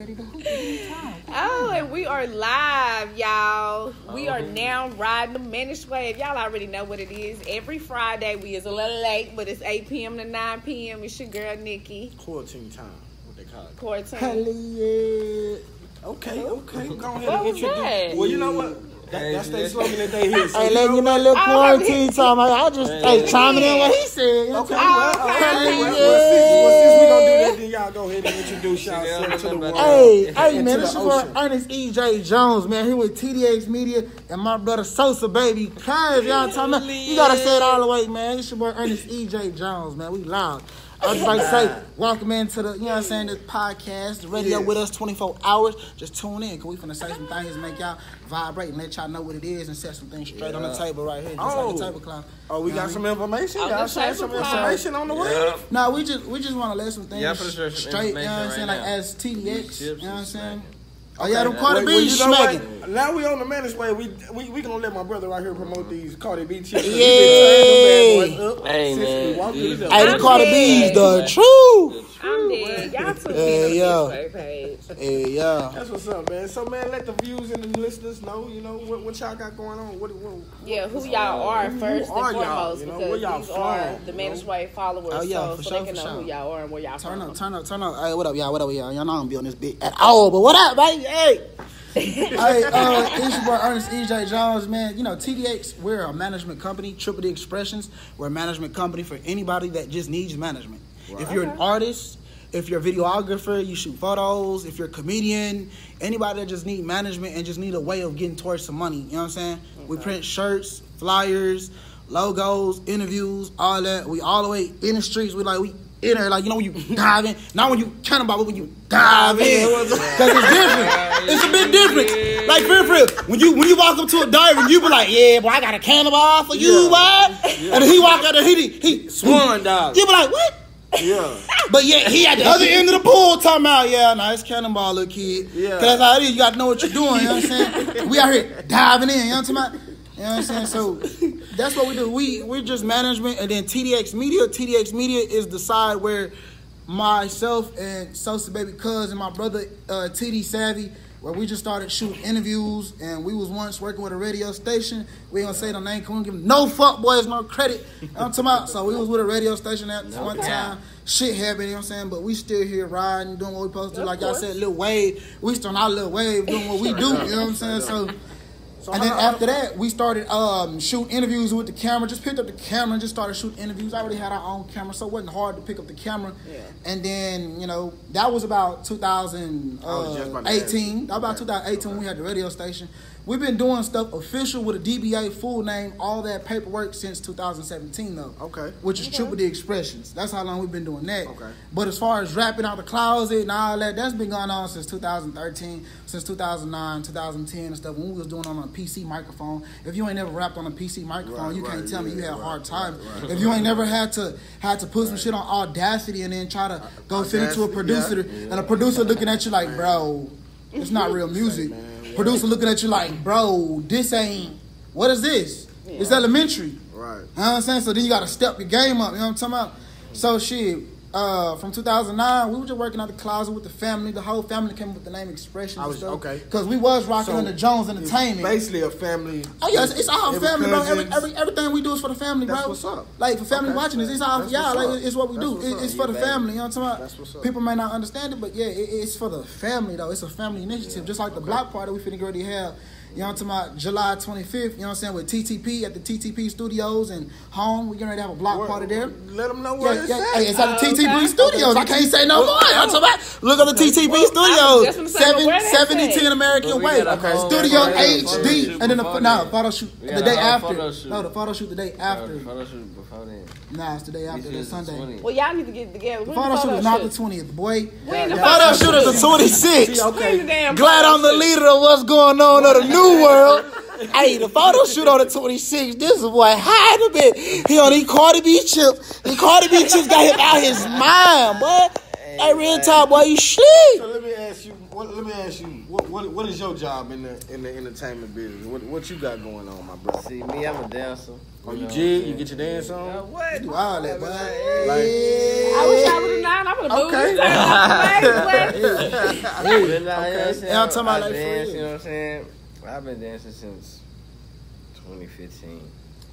Oh, and we are live, y'all. We oh, are now riding the Mannish Wave. Y'all already know what it is. Every Friday, we is a little late, but it's 8 p.m. to 9 p.m. It's your girl, Nikki. Quarantine time, what they call it. Quarantine. Hell yeah. Okay, okay. Go ahead What and introduce. that? Well, you know what? That, that's their slogan that they hear. So Hey, you letting know you know, little quarantine time. I I just hey, chiming in what he said. You Okay, I'm well, saying? okay. Hell well, yeah. well, since, well, since we gonna do that, then y'all go ahead and introduce yourself to the world. Hey, hey, and man, to this the your boy. Ernest E.J. Jones, man. Here with TDX Media and my brother Sosa, baby. Cuz, y'all talking about, you gotta say it all the way, man. It's your boy Ernest E.J. Jones, man. We loud. I was just like to say, welcome into the, you know what I'm saying, this podcast, the radio Yes. with us 24 hours. Just tune in, because we finna say some things, make y'all vibrate and let y'all know what it is and set some things straight on the table right here, just Oh. like a tablecloth. Oh, we You got what some information. On Y'all share some information on the way. No, we just we just want to let some things Yeah, I'm finna some straight. You know what I'm information saying? right Like now. as TDX. You know what I'm and saying? Smacking. Oh yeah, them Well, Cardi well, B you know what? smacking. Now we on the managed way. We we we gonna let my brother right here promote these Cardi B chips. Yay. Hey, man, Hey, these- Hey, I'm them Cardi B's dead. the truth. I'm dead. Y'all too Hey, big yo. on the Mannish page. Hey, yeah. That's what's up, man. So, man, let the views and the listeners know, you know, what, what y'all got going on. What, what, Yeah, who y'all are Who first are and y'all? foremost You know, because y'all these from, are the you Mannish know? Wave followers, Oh, yeah, so, for so sure, they can for know sure. who y'all are and where y'all Turn from. up, turn up, turn up. Hey, what up, y'all? What up, y'all? Y'all know I don't be on this bit at all, but what up, baby? Hey. hey, uh, it's your boy Ernest E.J. Jones, man. You know, TDX, we're a management company, Triple D Expressions. We're a management company for anybody that just needs management. If you're an artist, if you're a videographer, you shoot photos, if you're a comedian, anybody that just need management and just need a way of getting towards some money, you know what I'm saying? We print shirts, flyers, logos, interviews, all that. We all the way in the streets. We like, we in there, like, you know, when you dive in, not when you cannonball, but when you dive in. Because it's different. It's a bit different. Like, for real, when you, when you walk up to a diver and you be like, yeah, boy, I got a cannonball for you, Yeah. boy. And he walk out there, he, he, Swan dive. You be like, what? Yeah. But yeah, he at the other end of the pool talking about, yeah, nice cannonball, little kid. Yeah. Cause that's how it is. You gotta know what you're doing. You know what I'm saying? we out here diving in. You know what I'm talking about? You know what I'm saying? So that's what we do. We we're just management, and then TDX Media. TDX Media is the side where myself and Sosa Baby Cuz and my brother uh, TD Savvy, where we just started shooting interviews, and we was once working with a radio station. We ain't gonna say the name, 'cause we don't give no fuck boys no credit. You know I'm talking about? So we was with a radio station at one time. Shit happened, you know what I'm saying? But we still here riding, doing what we supposed to. Of Like y'all said, Lil Wave, we still on our Lil Wave doing what we do, you know what I'm saying? So So and then after that, we started um, shooting interviews with the camera. Just picked up the camera and just started shooting interviews. I already had our own camera, so it wasn't hard to pick up the camera. Yeah. And then, you know, that was about I was just about to ask 2018. you. That was about Okay. 2018 when we had the radio station. We've been doing stuff official with a DBA full name, all that paperwork since 2017, though. Okay. Which is Triple D Expressions. That's how long we've been doing that. Okay. But as far as rapping out the closet and all that, that's been going on since 2013, since 2009, 2010 and stuff. When we was doing on a PC microphone. If you ain't never rapped on a PC microphone, Right, you can't right, tell me you yeah, had a hard right, time. right, right. if you ain't never had to had to put some shit on Audacity and then try to go send it to a Audacity, producer yeah. and a producer looking at you like, bro, it's not real music. Yeah. Producer looking at you like, bro, this ain't. What is this? It's elementary. Right. You know what I'm saying? So then you gotta step your game up, you know what I'm talking about? So shit, uh, from 2009, we were just working out the closet with the family. The whole family came up with the name Expression. I was- okay. Because we was rocking So, under Jones Entertainment. basically a family. Oh yeah, it's, Every family, bro. Every, every, everything we do is for the family, That's bro. what's up. Like for family Okay. watching this, it's all That's yeah, like it's what we That's do. It- it's for the Yeah, family. You know what I'm talking That's what's about? up. People may not understand it, but yeah, it, it's for the family though. It's a family initiative, just like the block party we finna already have. You know what I'm talking about? July 25th. You know what I'm saying? With TTP at the TTP Studios and home, we getting ready to have a block Where- party there. Let them know where Yeah, it's yeah, at. hey, it's at the Oh, TTP okay. Studios. I can't say no more. I'm talking about look at the TTP Well, Studios. just gonna say, Seven, where 7010? American Way. got a whole Studio photo HD. shoot And then the before no then. photo shoot the day after. photo shoot. No, the photo shoot the day after. Photo shoot before then. Nah, it's the day after. This This the Sunday. Well, y'all need to get together. The When photo shoot is not the 20th, boy. When the The photo photo shoot is the 26th. When's the damn Glad I'm the leader of what's going on of the new world. Hey, the photo shoot on the 26th. This is boy hide a bit. He on these Cardi B chips. The Cardi B chips got him out his mind, boy. Hey, real talk, boy, you shit. So let me ask you. What, let me ask you. What, what what is your job in the in the entertainment business? What what you got going on, my brother? See, me, I'm a dancer. Oh, you know jig? what You get your dance on? Uh, what? Do all that, boy. Like- I wish I would have known. I would have moved. Okay. Okay. saying? But, nah, you know what I'm saying? Yeah, I'm talking about I like dance. You know what I'm saying? I've been dancing since 2015.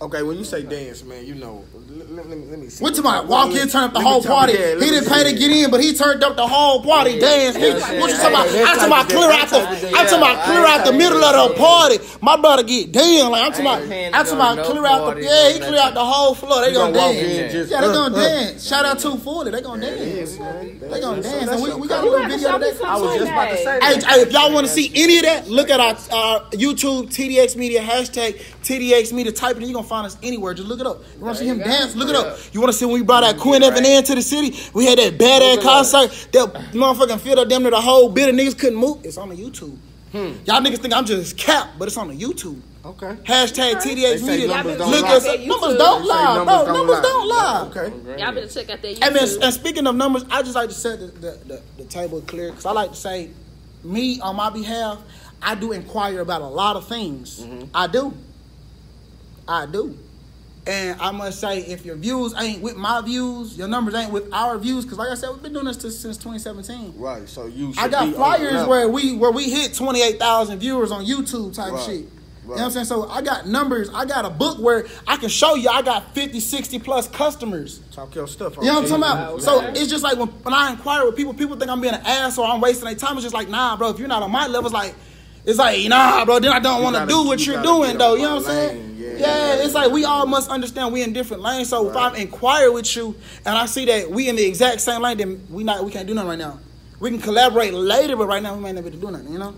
Okay, when you say dance, man, you know. Let, let, let me, let me see. What tomorrow? Walk in, turn up the Let whole talk- party. yeah, he didn't pay to get in, but he turned up the whole party. Dance. Yeah, nigga. yeah, What you yeah, talking about? I'm talking about clear out the. of- that type of- I'm talking about clear out the middle of the party. My brother get down. Like I'm talking I about. ain't I'm talking about clear out the. party, Yeah, he clear out the whole floor. They You gonna gonna dance. Yeah, they gonna dance. Shout out to Fully. They gonna dance. They gonna dance. And we, we got a little gotta video show me today. some I was just about to say Hey, hey, if y'all want to see any of that, look at our, our YouTube TDX Media hashtag TDX Media. Type it in, you gonna find us anywhere. Just look it up. You want to see him dance? Look it up. You want to see when we brought out Quinn Evan in to the city? We had that badass concert. That motherfucking filled up damn near the whole bit of niggas couldn't move. It's on the YouTube. Y'all niggas think I'm just cap, but it's on the YouTube. Okay. Hashtag TDX They Media. numbers don't Look lie. us up. They say Numbers YouTube. don't They say lie, bro. Numbers don't lie. Okay. Y'all better check out that Hey man, YouTube. and speaking of numbers, I just like to set the, the, the, the table clear because I like to say, me on my behalf, I do inquire about a lot of things. Mm-hmm. I do. I do. And I must say, if your views ain't with my views, your numbers ain't with our views, because like I said, we've been doing this to- since 2017. Right. So you. I got flyers where we where we hit 28,000 viewers on YouTube type Right. shit. You know what I'm saying? So I got numbers. I got a book where I can show you I got 50, 60 plus customers. Talk your stuff. You know what I'm talking about? Okay. So it's just like when, when I inquire with people, people think I'm being an ass or I'm wasting their time. It's just like, nah, bro, if you're not on my level, it's like, it's like, nah, bro, then I don't want to do what you you're doing, though. You know what I'm saying? Yeah, Yeah. it's like we all must understand we in different lanes. So if I inquire with you and I see that we in the exact same lane, then we not we can't do nothing right now. We can collaborate later, but right now we might not be able to do nothing, you know?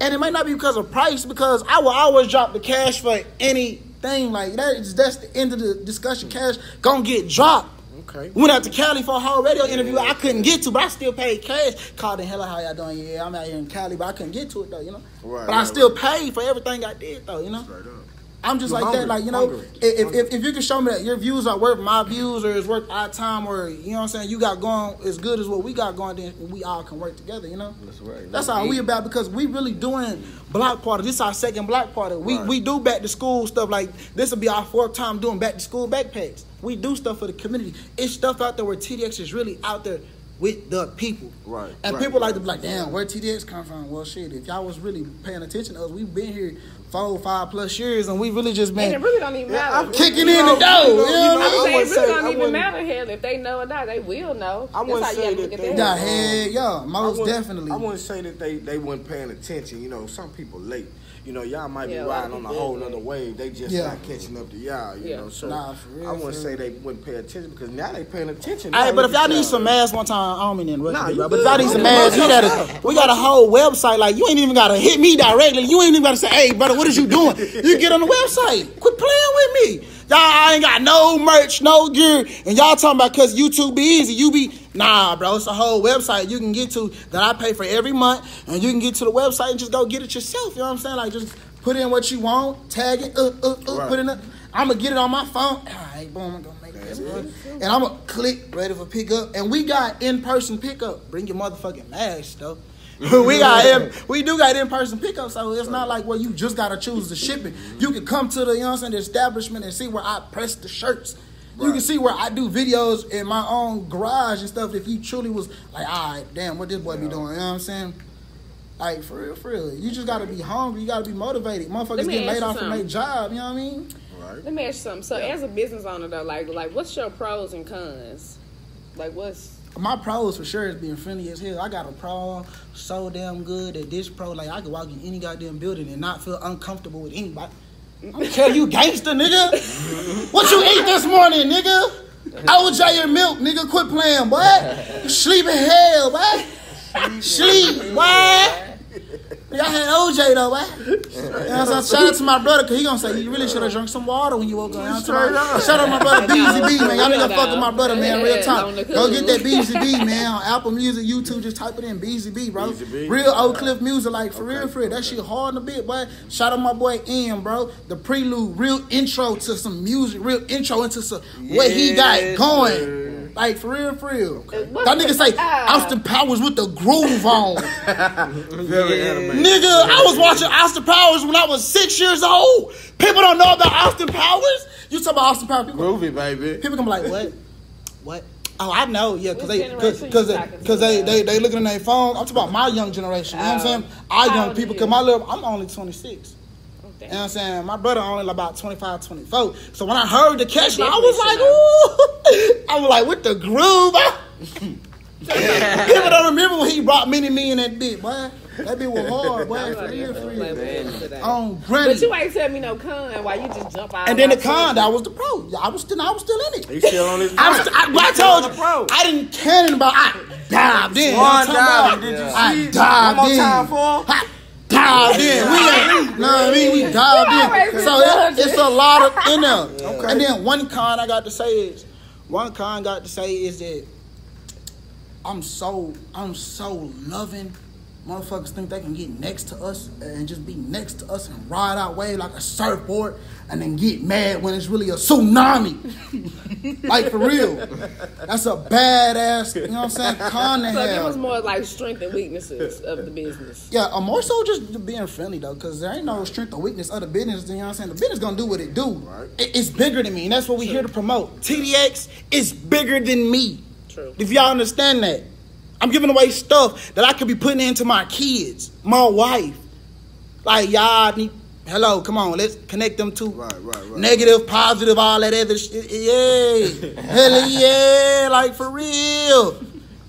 And it might not be because of price, because I will always drop the cash for anything like that. It's, that's the end of the discussion. Cash gonna get dropped. Okay. Went out to Cali for a whole radio interview I couldn't get to, but I still paid cash. Called in, hello, how y'all doing? Yeah, I'm out here in Cali, but I couldn't get to it though, you know. Right, but I right, still paid for everything I did though, you know. Straight up. I'm just You like hungry, that, like you know, hungry, if, if if you can show me that your views are worth my views or it's worth our time or you know what I'm saying, you got going as good as what we got going, then we all can work together, you know. That's right. That's all we about because we really doing block party. This is our second block party. We Right. we do back to school stuff like this will be our fourth time doing back to school backpacks. We do stuff for the community. It's stuff out there where TDX is really out there with the people. Right, And right, people like to be like, damn, where TDX come from? Well shit, if y'all was really paying attention to us, we've been here four, five plus years and we really just and it really don't even matter. I'm kicking You in know, the door. you know, You you know know, what I I'm saying I it wouldn't really say- don't I even matter. Hell, if they know or not, they will know. I That's wouldn't how you say gotta that look they- that. Yeah, Um, yeah, most wouldn't- definitely. I wouldn't say that they they weren't paying attention. You know, some people late. You know, y'all might be Yeah, a lot riding on a whole is nother wave. They just Yeah. not catching up to y'all. You Yeah. know, so Nah, for real, I wouldn't say they wouldn't pay attention because now they paying attention. Hey, but if y'all need some y'all. masks one time, I don't mean to interrupt Nah, you, you bro. But if y'all need some I'm masks, we got a we got a whole website. Like you ain't even gotta hit me directly. You ain't even gotta say, "Hey, brother, what is you doing?" You get on the website. Quit playing with me. Y'all I ain't got no merch, no gear, and y'all talking about cause YouTube be easy. You be nah, bro. It's a whole website you can get to that I pay for every month, and you can get to the website and just go get it yourself. You know what I'm saying? Like just put in what you want, tag it, uh, uh, uh, Right. put in up. I'm gonna get it on my phone. All right, boom, I'm gonna make this. And I'm gonna click ready for pickup. And we got in person pickup. Bring your motherfucking mask though. we got in, we do got in person pickup, so it's not like where you just gotta choose the shipping. You can come to the you know what I'm saying, the establishment and see where I press the shirts. You can see where I do videos in my own garage and stuff. If you truly was like, all right, damn, what this boy be doing? You know what I'm saying? Like for real, for real. You just gotta be hungry. You gotta be motivated. Motherfuckers get laid off from their job. You know what I mean? Right. Let me ask you something. So, as a business owner, though, like, like, what's your pros and cons? Like, what's My pros for sure is being friendly as hell. I got a pro so damn good at this pro. Like I could walk in any goddamn building and not feel uncomfortable with anybody. I'm tell you gangster, nigga. What you ate this morning, nigga? OJ your milk, nigga. Quit playing, boy. Sleep in hell, boy. Sleep, boy. Nigga, I had OJ though, boy. You know what Shout out to my brother, cause he gonna say you really should have drunk some water when you woke up. You know what I'm Straight saying? up. Shout out to my brother BZB, man. Y'all nigga Real fuck with my brother, man. Real Yeah, talk. Go get that. BZB, man. On Apple Music, YouTube, just type it in BZB, bro. Real Oak Cliff music, like for real, for real. That shit hard in a bit, boy. Shout out my boy Ian, bro. The prelude, real intro to some music, real intro into some what he got Yes, going. Sir. Like for real, for real. What's That nigga say. Austin Powers with the groove on. Very Yeah. animated. Nigga, I was watching Austin Powers when I was six years old. People don't know about Austin Powers. You talk about Austin Powers. People, Groovy, baby. people gonna be like, what? What? Oh, I know, yeah, because they, cause, cause, they, talking to, cause they, they, they looking at their phone. I'm talking about my young generation. You know what I'm Oh. saying? Our young people, cause you? my little, I'm only 26. You know what I'm saying? My brother only about 25, 24. So when I heard the catch, I was like, ooh. I was like, with the groove. People don't remember when he brought Mini Me in that bit, boy. That bit was hard, boy. For real, for real. Man. On But you ain't tell me no con. Why you just jump out? And then the con, that was the pro. I was still, I was still in it. He's still on his. I, was, I, but I told you, Pro. I didn't cannon about. I dived in. One I'm dive. Did you I see? dived One more in. time for him. I dived in. We ain't, know what I mean? We dived in. So it, it's a lot of in there. And then one con I got to say is, one con I got to say is that I'm so, I'm so loving. Motherfuckers think they can get next to us and just be next to us and ride our way like a surfboard and then get mad when it's really a tsunami. like for real. That's a badass, you know what I'm saying? Con to So it was more like strength and weaknesses of the business. Yeah, uh, more so just being friendly though, because there ain't no strength or weakness of the business. You know what I'm saying? The business gonna do what it do. Right. It- it's bigger than me, and that's what we here to promote. TDX is bigger than me. True. If y'all understand that, I'm giving away stuff that I could be putting into my kids, my wife. Like y'all need. Hello, come on, let's connect them to Right, right, right. negative, positive, all that other shit. Yeah, hell yeah, like for real.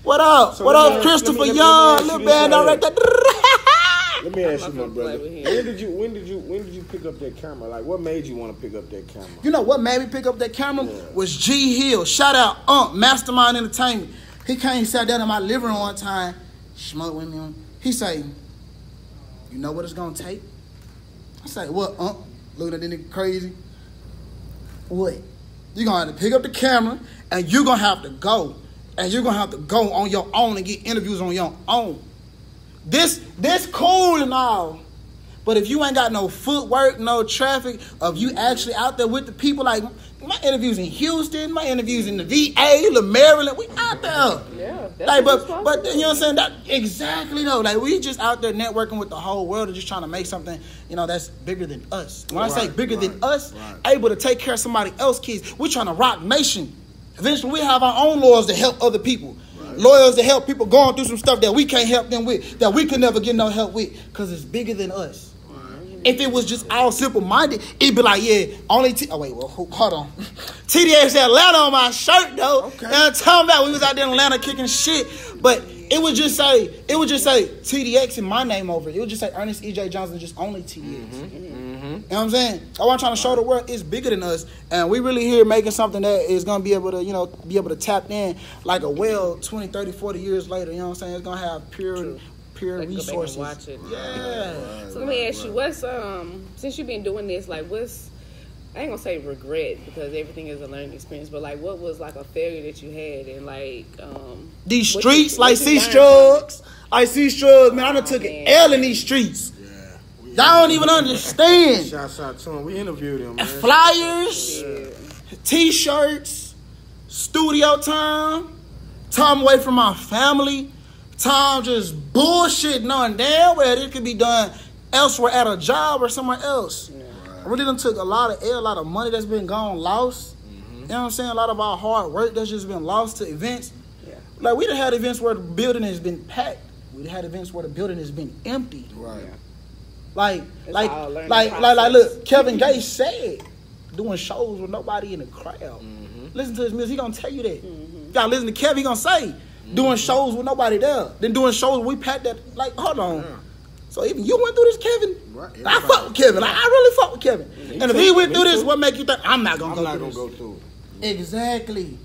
What up? So what up, me- Christopher let me- let me Young, you little this band right director? Let me ask you, my not brother. When did you? When did you? When did you pick up that camera? Like, what made you want to pick up that camera? You know what made me pick up that camera Yeah. was G Hill. Shout out Ump, Mastermind Entertainment. He came, sat down in my living room one time, smoked with me. He say, "You know what it's gonna take?" I say, "What, Ump?" Looking at the nigga crazy. What? You gonna have to pick up the camera and you gonna have to go, and you're gonna have to go on your own and get interviews on your own. This this cool and all. But if you ain't got no footwork, no traffic, of you actually out there with the people, like my interviews in Houston, my interviews in the VA, the Maryland, we out there. Yeah. That's Like, but you're but you know what I'm saying? That exactly though. Like we just out there networking with the whole world and just trying to make something, you know, that's bigger than us. When I say Right, bigger than us, right. able to take care of somebody else's kids, we're trying to rock nation. Eventually we have our own lawyers to help other people. Lawyers to help people going through some stuff that we can't help them with, that we could never get no help with, because it's bigger than us. If it was just all simple minded, it'd be like, yeah, only T. Oh, wait, well, ho- hold on. TDX Atlanta on my shirt, though. Okay. And I'm talking about we was out there in Atlanta kicking shit. But it would just say, it would just say TDX and my name over it. It would just say Ernest E.J. Johnson, just only TDX. Mm-hmm. You know what I'm saying? I'm trying to show the world it's bigger than us, and we really here making something that is gonna be able to, you know, be able to tap in like a well 20, 30, 40 years later. You know what I'm saying? It's gonna have pure, pure Like, go back and watch it. Yeah. So let me ask you, what's um since you've been doing this, like what's I ain't gonna say regret because everything is a learning experience, but like what was like a failure that you had and like um These What you- streets, like you C learned Strugs, like C Strugs, man, I done took man. an L in these streets. Yeah. We- Y'all don't even understand. Shouts out to him. We interviewed him, man. Flyers, yeah. t-shirts, studio time, time away from my family, time just bullshit knowing damn well it could be done elsewhere at a job or somewhere else. I really done took a lot of L, a lot of money that's been gone lost. You know what I'm saying? A lot of our hard work that's just been lost to events. Yeah. Like we done had events where the building has been packed. We done had events where the building has been empty. Right. Like, It's like, like, like, like, look, Kevin Gates said, doing shows with nobody in the crowd. Mm-hmm. Listen to his music, he gonna tell you that. Y'all listen to Kevin, he gonna say, doing shows with nobody there. Then doing shows, we packed that, like, hold on. Yeah. So even you went through this, Kevin? Right, I fuck with Kevin. I, I really fuck with Kevin. and if he went through this, what make you think I'm not gonna I'm go not through gonna this? go through. Exactly.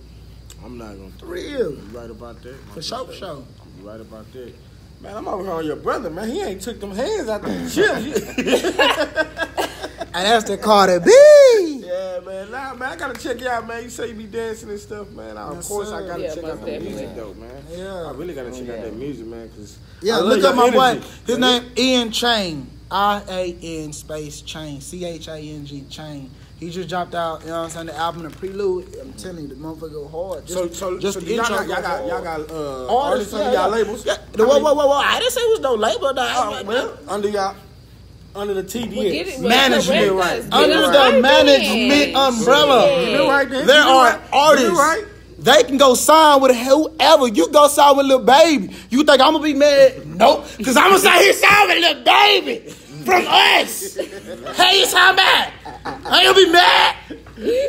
I'm not gonna. For real. You right about that. For sure, for sure. You right about that. Man, I'm over here on your brother, man. He ain't took them hands out the chips. And that's the Cardi B. yeah, man. Nah, man, I gotta check you out, man. You say you be dancing and stuff, man. Nah, of Yes, course, sir. I gotta Yeah, check out the music, though, man. Yeah. I really gotta check out yeah. that music, man, because Yeah, look up my boy. His name Ian Chain. I A N space Chain. C H A N G Chain. He just dropped out, you know what I'm saying, the album, the prelude. I'm telling you, the motherfucker go hard. Just, So, so, just so the y'all intro got, y'all got, hard. y'all got uh, artists under yeah, y'all labels. Yeah. The, whoa, whoa, whoa, whoa! I didn't say it was no label. Dog. Oh, well, under y'all, under the TDS. Well, it- Management, right. us. Under us the right management then. umbrella. Shit. You right. There You are right. artists. You right. They can go sign with whoever. You go sign with little baby. You think I'm gonna be mad? Nope. Cause I'm gonna say he signed with little baby from us. Hey, you talking about? I ain't gonna be mad.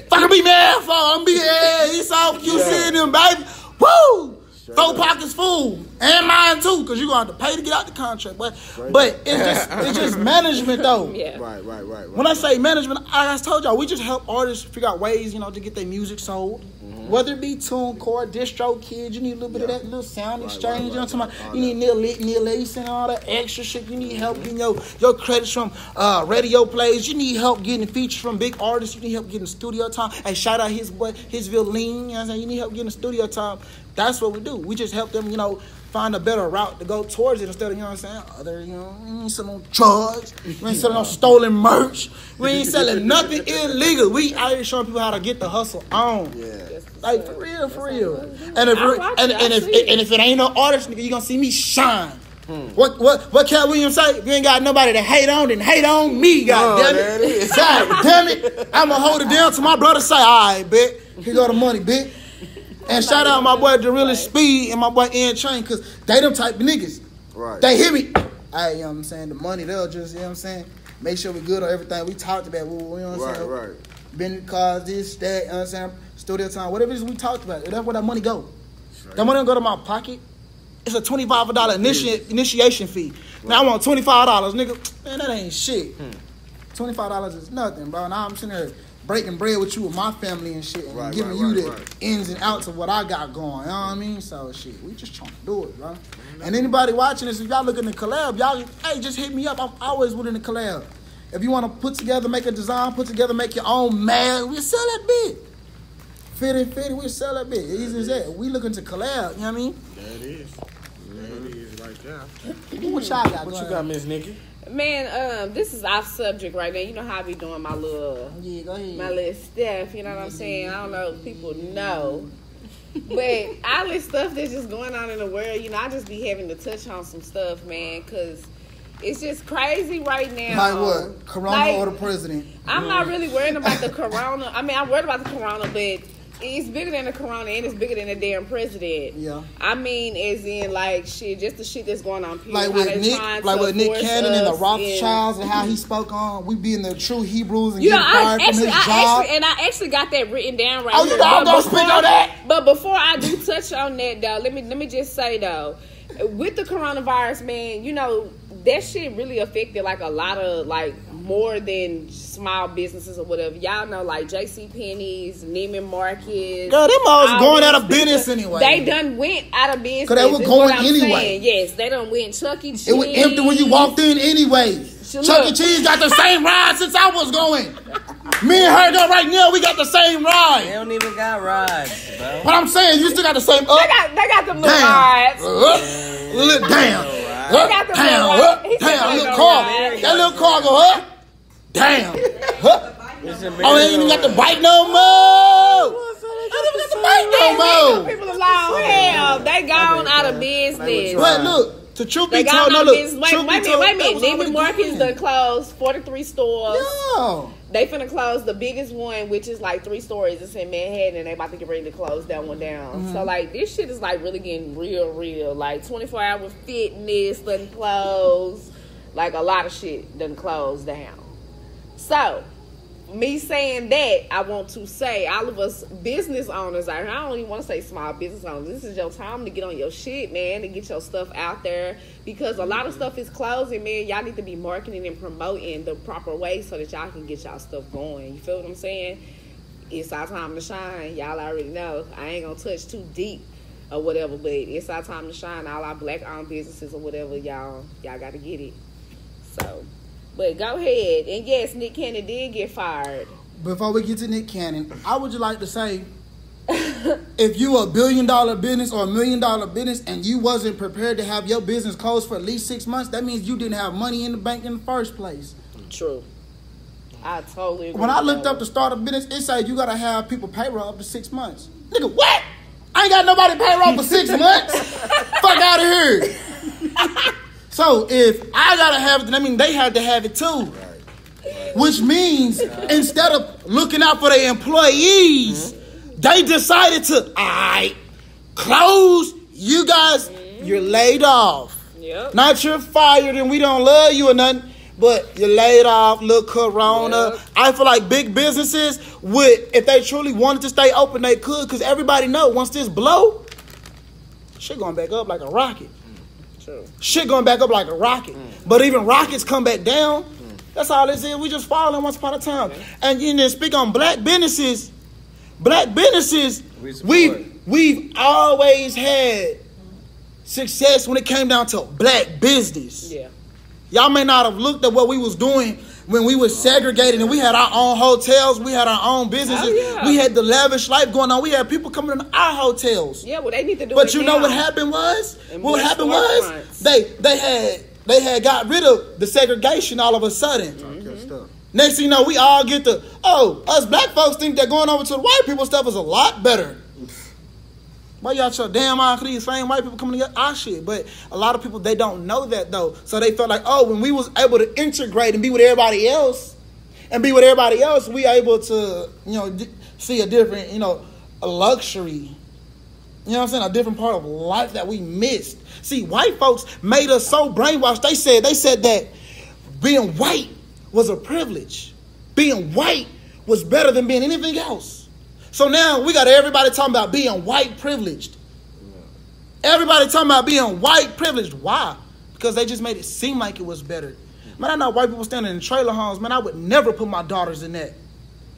Fucking be mad for. I'm be yeah. He saw you seeing them baby. Woo! Four pockets full and mine too, cause you're gonna have to pay to get out the contract. But but it's just it's just management though. Yeah. Right, right, right, right. When I say management, I I told y'all we just help artists figure out ways, you know, to get their music sold. Whether it be TuneCore, DistroKids, you need a little bit of that little sound Right, exchange. right, you know what I'm right, talking right. about? You need Neil Ace and all that extra shit. You need help getting your, your credits from uh, radio plays. You need help getting features from big artists. You need help getting studio time. Hey, shout out his boy, his violin. You know what I'm saying? You need help getting studio time. That's what we do. We just help them, you know, find a better route to go towards it instead of, you know what I'm saying? Other, you know, we ain't selling no drugs. We ain't selling no stolen merch. We ain't selling nothing illegal. We out here showing people how to get the hustle on. Yeah. Like for real, for real. And if and, it, and if it. and if it ain't no artist, nigga, you gonna see me shine. Hmm. What what what Katt Williams say? If you ain't got nobody to hate on, then hate on me, oh, god Oh, damn there it it. is. God damn it. I'ma hold it down to my brother say, all right, bet. Here go the money, bitch. And shout out my boy Dorilla Speed and my boy Ian Train, cause they them type of niggas. Right. They hear me. Hey, you know what I'm saying? The money, they'll just, you know what I'm saying? Make sure we good on everything we talked about. You know what I'm Right, saying? right. right. Been cars, this, that, you know what I'm saying? studio time, whatever it is we talked about. That's where that money go. That money don't go to my pocket. It's a twenty five dollar initi- initiation fee. Right. Now I want twenty five dollars, nigga. Man, that ain't shit. Hmm. Twenty five dollars is nothing, bro. Now I'm sitting here breaking bread with you and my family and shit, and right, giving you the ins and outs of what I got going. You know what I mean? So shit, we just trying to do it, bro. And anybody watching this, if y'all looking to collab, y'all, hey, just hit me up. I'm always willing to collab. If you want to put together, make a design, put together, make your own man, we sell that bitch. 50 50, we celebrate. Easy as that. We looking to collab, you know what I mean? That is. That is right there. what y'all got? What you got, Miss Nikki? Man, um, this is off subject right now. You know how I be doing my little, yeah, go ahead. my little stuff. You know what I'm saying? I don't know if people know, but all this stuff that's just going on in the world. You know, I just be having to touch on some stuff, man, because it's just crazy right now. Like what? Corona like, or the president? I'm not really worried about the corona. I mean, I'm worried about the corona, but it's bigger than the corona and it's bigger than the damn president. Yeah. I mean, as in like shit, just the shit that's going on. People, Like with Nick, like with Nick Cannon and the Rothschilds and how he spoke on we being the true Hebrews and You know, getting I fired from actually, his I job. actually, and I actually got that written down right Oh, you know I'm gonna speak on that. But before I do touch on that, though, let me let me just say though, with the coronavirus, man, you know that shit really affected like a lot of like more than small businesses or whatever. Y'all know like J.C. Penney's, Neiman Marcus. Girl, them hoes all going out of business anyway. They done went out of business. Cause they were going what anyway. saying. Yes, they done went Chuck E. Cheese. It was empty when you walked in anyway. So Chuck E. Cheese got the same ride since I was going. Me and her go right now, we got the same ride. They don't even got rides, bro. But I'm saying, you still got the same up. They got they got them little Damn. rides. Up, look, damn. right. Up, got the damn, little up, ride. He said damn. Little got car. That little car go up. Damn. Up. It's a Oh, they ain't even got the bike no more. They ain't even got the bike no more. People alone, hell, they gone out of business. But look, the truth They be told, no out of look, business. Wait, truth wait a be minute, wait a minute. Neiman Marcus done closed 43 stores. Yeah. They finna close the biggest one, which is like three stories. It's in Manhattan, and they about to get ready to close that one down. Mm-hmm. So like this shit is like really getting real, real. Like 24 hour fitness done close. Like a lot of shit done closed down. So me saying that, I want to say all of us business owners out here, I don't even want to say small business owners. This is your time to get on your shit, man, to get your stuff out there because a lot of stuff is closing, man. Y'all need to be marketing and promoting the proper way so that y'all can get y'all stuff going. You feel what I'm saying? It's our time to shine. Y'all already know. I ain't gonna touch too deep or whatever, but it's our time to shine. All our black owned businesses or whatever, y'all y'all gotta get it. So but go ahead. And yes, Nick Cannon did get fired. Before we get to Nick Cannon, I would you like to say, if you a billion dollar business or a million dollar business and you wasn't prepared to have your business closed for at least six months, that means you didn't have money in the bank in the first place. True. I totally agree. When I looked that up to start a business, it said you gotta have people payroll up to six months. Nigga, what? I ain't got nobody payroll for six months. Fuck out of here. so if I gotta have it, then I mean they had to have it too. Which means instead of looking out for their employees, they decided to, alright, close. You guys, you're laid off. Yep. Not you're fired and we don't love you or nothing, but you're laid off, look corona. Yep. I feel like big businesses would, if they truly wanted to stay open, they could, because everybody know once this blow, shit going back up like a rocket. True. Shit going back up like a rocket. Mm. But even rockets come back down. That's all this is. We just falling once upon a time. And you know, speak on black businesses. Black businesses, we we've, we've always had success when it came down to black business. Yeah. Y'all may not have looked at what we was doing when we were segregated and we had our own hotels, we had our own businesses, Oh, yeah. we had the lavish life going on. We had people coming in our hotels. Yeah, well, they need to do But it you know what happened was? And what happened was storefronts. they they had they had got rid of the segregation all of a sudden. Mm-hmm. Next thing you know, we all get the oh, us black folks think that going over to the white people stuff is a lot better. Why y'all so damn on these same white people coming to our ah, shit? But a lot of people they don't know that though. So they felt like, oh, when we was able to integrate and be with everybody else, and be with everybody else, we able to, you know, d- see a different, you know, luxury. You know what I'm saying? A different part of life that we missed. See, white folks made us so brainwashed. They said they said that being white was a privilege. Being white was better than being anything else. So now we got everybody talking about being white privileged. Everybody talking about being white privileged. Why? Because they just made it seem like it was better. Man, I know white people standing in trailer homes. Man, I would never put my daughters in that.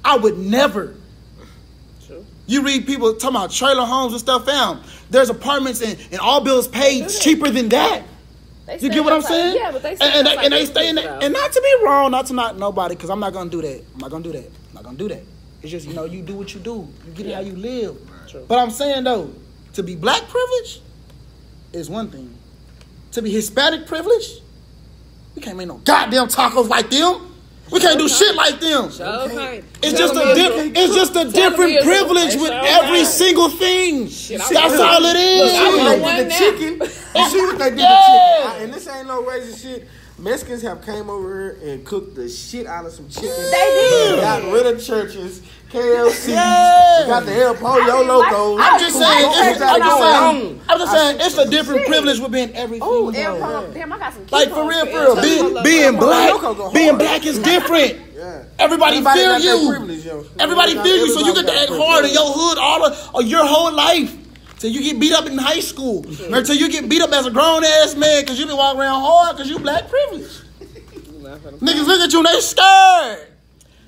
I would never. True. You read people talking about trailer homes and stuff. Found there's apartments and, and all bills paid cheaper than that. They You get what I'm outside- saying? Yeah, but they and, stay and, they, outside and they stay in that. And not to be wrong, not to knock nobody, because I'm not gonna do that. I'm not gonna do that. I'm not gonna do that. It's just you know you do what you do. You get it how you live. True. But I'm saying though, to be black privilege is one thing. To be Hispanic privilege, we can't make no goddamn tacos like them. We can't do shit like them. Okay. It's just a Israel. di- it's just a different privilege with sure every single thing. Shit, That's all it is. Look, I was the one did the now. chicken. You see what they did Yeah. the chicken? I- and this ain't no racist shit. Mexicans have came over here and cooked the shit out of some chicken. They did. Got rid of Church's, KFC, Yeah. got the El Pollo didn't like- locos. I'm just saying, it's, um, I'm just saying. I'm just saying, it's a different privilege with being everything. Oh, though. El Pollo. Damn, I got some. Like for real, for real, Polo being being black, being black is different. Yeah. Everybody, feel got that you. privilege, yo. Everybody Got- feel you, so you everybody get that got hard in your hood all of, of your whole life. Till you get beat up in high school, or till you get beat up as a grown ass man because you been walking around hard because you black privilege. Niggas look at you and they scared.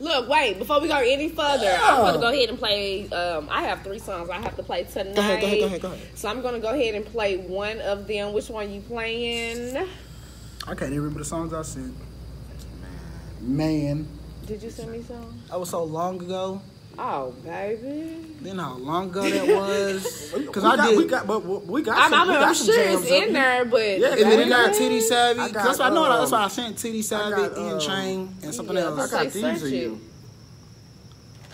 Look, wait. Before we go any further, Yeah. I'm gonna go ahead and play. Um, I have three songs I have to play tonight. Go ahead, go ahead, go ahead, go ahead. So I'm gonna go ahead and play one of them. Which one you playing? I can't even remember the songs I sent. Man, Did you send me some? that was so long ago. Oh, baby. Then how long ago that was? Because I got, did. we got, but we got I'm, some, I'm, we got I'm some sure it's in here. there, but Yeah, Is it in there? Baby. TD Savvy? I got, that's why I know. That's why I sent TD Savvy, got, um, Chain, and something yeah, else. I got these search you.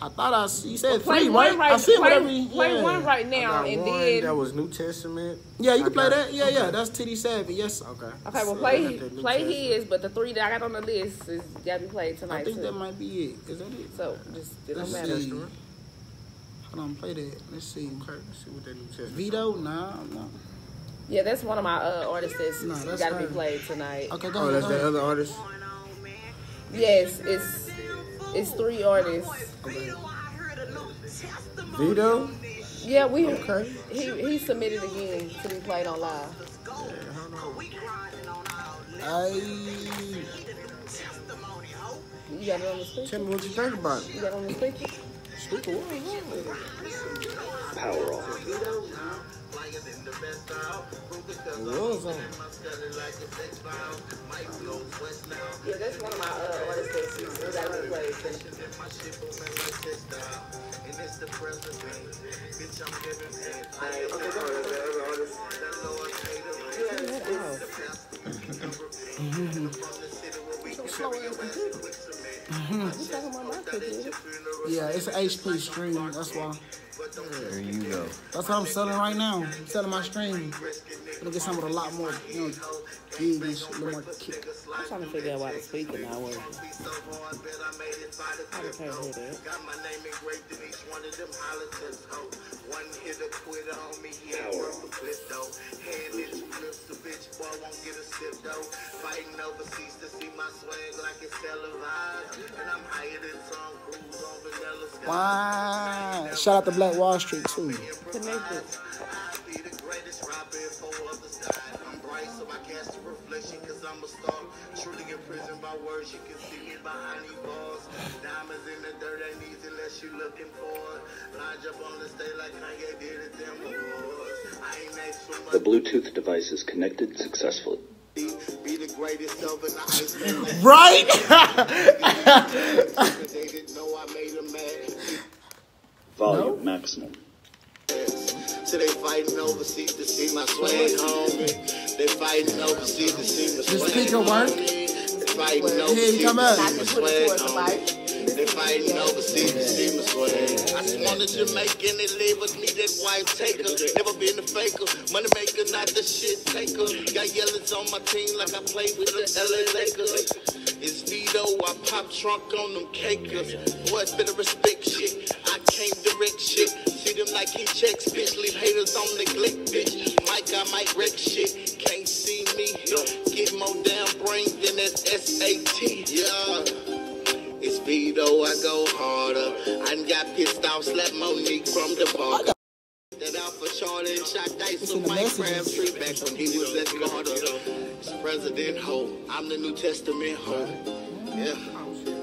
I thought I. You said play three, one right? right. I said play, whatever. play yeah. one right I now, got and one then that was New Testament. Yeah, you I can play got- that. Yeah, yeah. That's TD Savvy. Yes. Okay. okay, well So play got that New play Testament. his, but the three that I got on the list is gotta be played tonight I think too. that might be it. Is that it? so just it don't matter. see. Hold on, play that. Let's see. Okay, let's see what that New Testament. Vito? Nah, no. Yeah, that's one of my uh, artists that's No, that's gotta be played tonight. Okay, go Oh, ahead. that's go that ahead. other artist. Yes, it's it's three artists. Vito. Yeah, we Okay. he he submitted again to be played on live. I. You got it on the speaker. Tell me what you think about it. You got it on the speaker. Speaker, what is that? Power off. It was on. Yeah, that's one of my uh, artists that's gotta be played. You talking about my computer? Yeah, it's an HP stream. That's why. There you go. That's what I'm selling right now. I'm selling my stream. Gonna get some with a lot more, you know, gig a little more kick. I'm trying to figure out why the speaker not working. I just can't hear that. Got my name engraved in each one of them holidays, ho. One hitter quitter on me, he ain't worth a flip though. Hand won't get a sip though. Fighting overseas to see my swag like it's televised. And I'm higher than Tom Cruise on Vanilla Sky. Wow. Shout out to Black Wall Street too. Connected. I be the greatest rapper if four others died. I'm bright, so I cast a reflection, cause I'm a star. Truly imprisoned by words, you can see me behind these bars. Diamonds in the dirt ain't easy unless you looking for it. Line up on the stage like Kanye did at them awards. I ain't asked for The. Bluetooth device is connected successfully. Be the greatest of an ice. Right? They didn't know I made them mad. Volume maximum. So they fighting overseas to see my swag, homie. They fighting overseas to see The speaker work? They fighting Here he come up. see I my can put it swag, the They fighting overseas to see my swag. I want a Jamaican that live with me, that wife taker. Never been a faker, money maker, not the shit taker. Got yellows on my team like I play with the LA Lakers. It's Vito, I pop trunk on them cakers. Boys better respect shit. I can't direct shit. See them like he checks, bitch. Leave haters on the neglect, bitch. Mike, I might wreck shit. Can't see me. Get more damn brain than that SAT. Yeah. It's Vito, I go harder. I done got pissed off, slapped Monique from the bar. That Alpha Charlie and shot dice It's with in the Mike. Crabtree back when he was at Carter. It's President Ho, I'm the New Testament Ho. Yeah.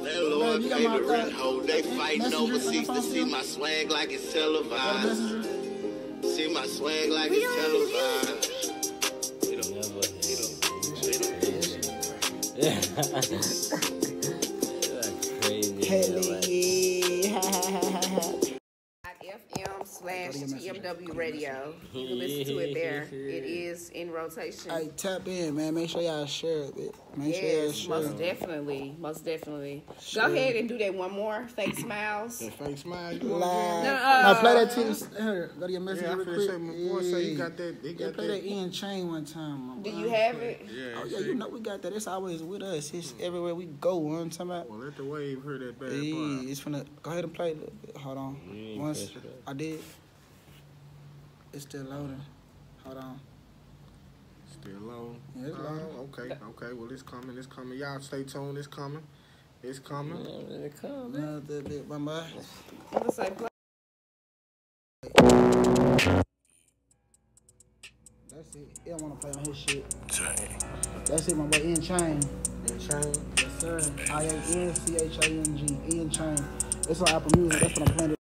Landlord Man, you got my favorite back. ho. They fighting overseas to see my swag like it's Got a televised. See my swag like it's televised. Hell yeah. TMW radio. You can listen to it there. It is in rotation. Hey, tap in, man. Make sure y'all share it. Make sure y'all Yes, share most it. definitely. Most definitely. Sure. Go ahead and do that one more. Fake smiles. That fake smile, you want Live. No, Now play that uh, to Here, go to your message Yeah, I real finna quick. say, my boy say he got that- he Yeah, got play that- that Ian Chain one time. Do you have it? Yeah, Oh yeah, you know we got that. It's always with us. It's everywhere we go. You know what I'm talking about? Well, let the wave hear that bad Hey, part. it's finna go ahead and play a. Hold on. Once press it up. I did. It's still loading. Hold on. Still loading. Yeah, it's Oh, low. okay, okay. Well, it's coming. It's coming. Y'all stay tuned. It's coming. It's coming. Another bit, my boy. I'm gonna say play. That's it. He don't wanna play on his shit. Chain. That's it, my boy. Ian Chain. Ian Chain. Yes, sir. I A N C H A N G. Ian Chain. It's on Apple Music. That's what I'm playing.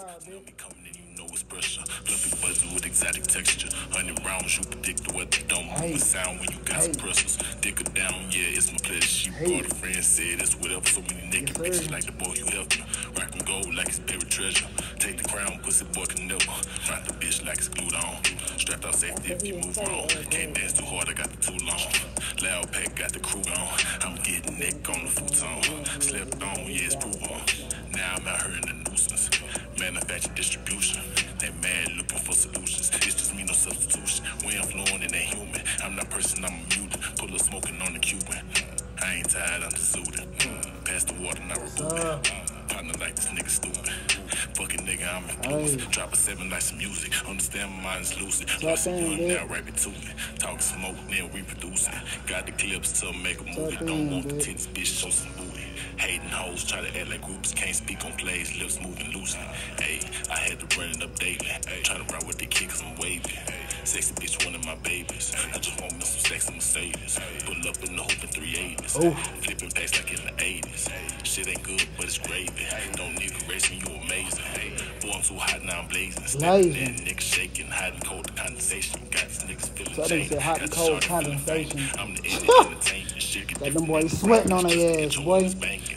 Coming in, you know it's pressure. Fluffy buzzy with exotic texture. Hundred rounds, you predict the weather. Don't move Hey. the sound when you got Hey. suppressors. Dick her down, yeah, it's my pleasure. She Hey. brought a friend, said it's whatever. So many naked bitches like the boy you helped me. Rock and gold like it's buried treasure. Take the crown, pussy boy can never. Find the bitch like it's glued on. Strapped out safety if you move wrong. Can't dance too hard, I got the too long. Loud pack, got the crew on. I'm getting neck on the futon. Slept on, yeah, it's proven. Now I'm out here in the. Manufacture distribution. They mad looking for solutions. It's just me, no substitution. We influent and they human. I'm not person, I'm a mutant. Pull a smoking on the Cuban. I ain't tired, I'm just suited. Hmm, pass the water, not reboot. Hmm, partner like this nigga stupid. Fucking nigga, I'm influenced. Drop a seven like some music. Understand my mind is lucid. Listen, in, you bitch. now right to me. Talk smoke, then reproducing. Got the clips to make a movie. Don't want the titties, bitch, show some booty. Hating hoes, try to act like groups. Can't speak on plays, lips moving loosely. Hey, I had to run it up daily. Trying to ride with the kid cause I'm wavy. Sexy bitch, one of my babies. I just want me some sexy Mercedes. Pull up in the hoop in 380s. Flipping packs like in the 80s. Shit ain't good, but it's gravy. Don't need to race me, you amazing. Boy, I'm too hot now, I'm blazing. Blazing. in, niggas shaking, hot and cold condensation. Got niggas feeling So that nigga jaded. said hot and the cold shawty feeling faint. condensation. I'm the entertainment. Got them boys sweating on their ass, boy. hoes spanking.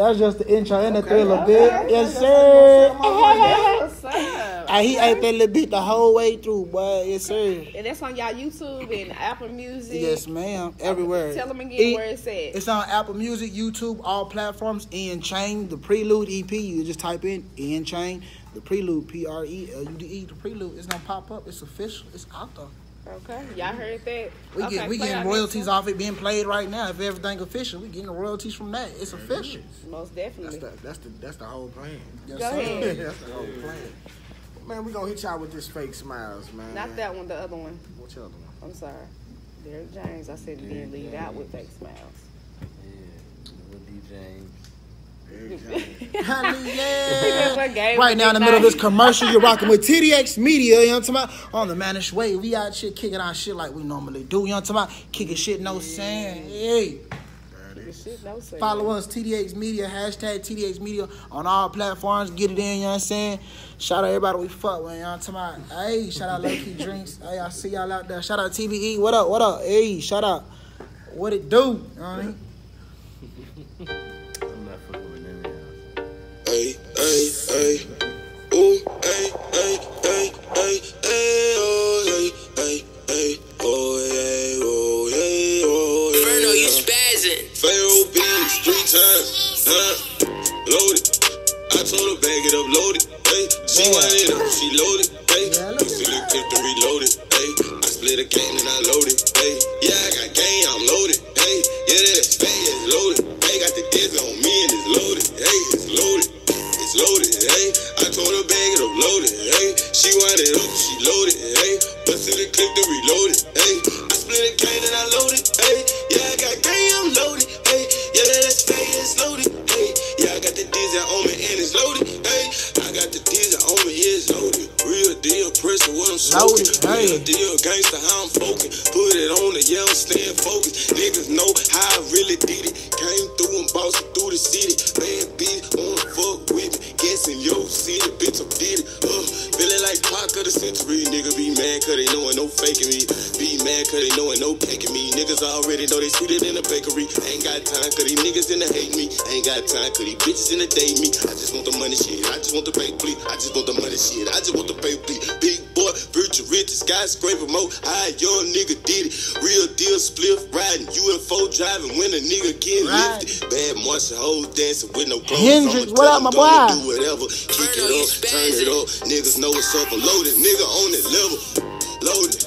That's just the intro and the thriller bit. Yes, sir. What's up? Ah, he ate that little bit the whole way through, boy. Yes, sir. And that's on y'all YouTube and Apple Music. Yes, ma'am. Everywhere. Tell them again E- where it's at. It's on Apple Music, YouTube, all platforms. Ian Chain, the Prelude EP. You just type in Ian Chain, the Prelude, P R E L U D E, the Prelude. It's gonna pop up. It's official. It's out there. Okay, y'all heard that? We okay, get we getting royalties off it being played right now. If everything official, we getting the royalties from that. It's official. one. Most That's definitely. the that's the that's the whole plan. Yes, Go sir. ahead. that's the whole plan. Man, we gonna hit y'all with this fake smiles, man. Not that one, the other one. What y'all doing? I'm sorry. Derek James, I said he didn't lead out with fake smiles. Yeah, with D James. Honey, yeah. Right now in the middle of this commercial, you're rocking with TDX Media, you know what I'm talking about? On the Mannish Wave. We out shit kicking our shit like we normally do, you know what I'm talking about? Kicking shit, no saying. Hey. Shit, no. Follow us, TDX Media, hashtag TDX Media on all platforms. Get it in, you know what I'm saying? Shout out everybody we fuck with, you know what I'm talking about? Hey, shout out Low Key Drinks. Hey, I see y'all out there. Shout out TBE. What up, what up? Hey, shout out. What it do? You know what I mean? Uh, ay, ay. Ooh, ay, ay, ay, ay, ay, oh, ay, ay, ay, oh, ay, oh, ay, oh, ay. Bruno, you spazzing. Pharaoh beats three times, huh? Loaded. I told her bag it up, loaded. Hey, she wanted it up, she loaded. Hey, Yeah, look at pussy that. look clipped and reloaded. Hey, I split a cane and I loaded. Hey, yeah, I got game, I'm loaded. Hey, yeah, that's fat, loaded. Hey, I told her bag it up, loaded. Hey, she wanted it up, she loaded. Hey, busted the clip and reloaded. Hey, I split a cane and I loaded. Hey, yeah, I got game, I'm loaded. Hey, yeah, that's fat, it's loaded. Hey, yeah, I got the diesel on me and it's loaded. Hey, I got the diesel on me, it's loaded. Real deal, pressure, what I'm smoking. Real deal, gangster, how I'm focused. Put it on the yeah, I'm staying focused. Niggas know how I really did it. Came through and bossed through the city. The. Nigga be mad cause they knowin' no faking me. Be mad cause they knowin' no caking me. Niggas already know they sweeter than a bakery. Ain't got time cause these niggas in the hate me. Ain't got time cause these bitches in the date me. I just want the money shit. I just want the pay please. I just want the money shit. I just want the pay please. Skyscraper mo. High young nigga did it. Real deal spliff riding. UFO driving when a nigga get Right. lifted. Bad Martian hoes dancing with no clothes. Hendrix, I'ma what up, my boy? Do whatever. Kick it you up, turn it up. Niggas know what's up. I'm loaded. Nigga on that level. Loaded.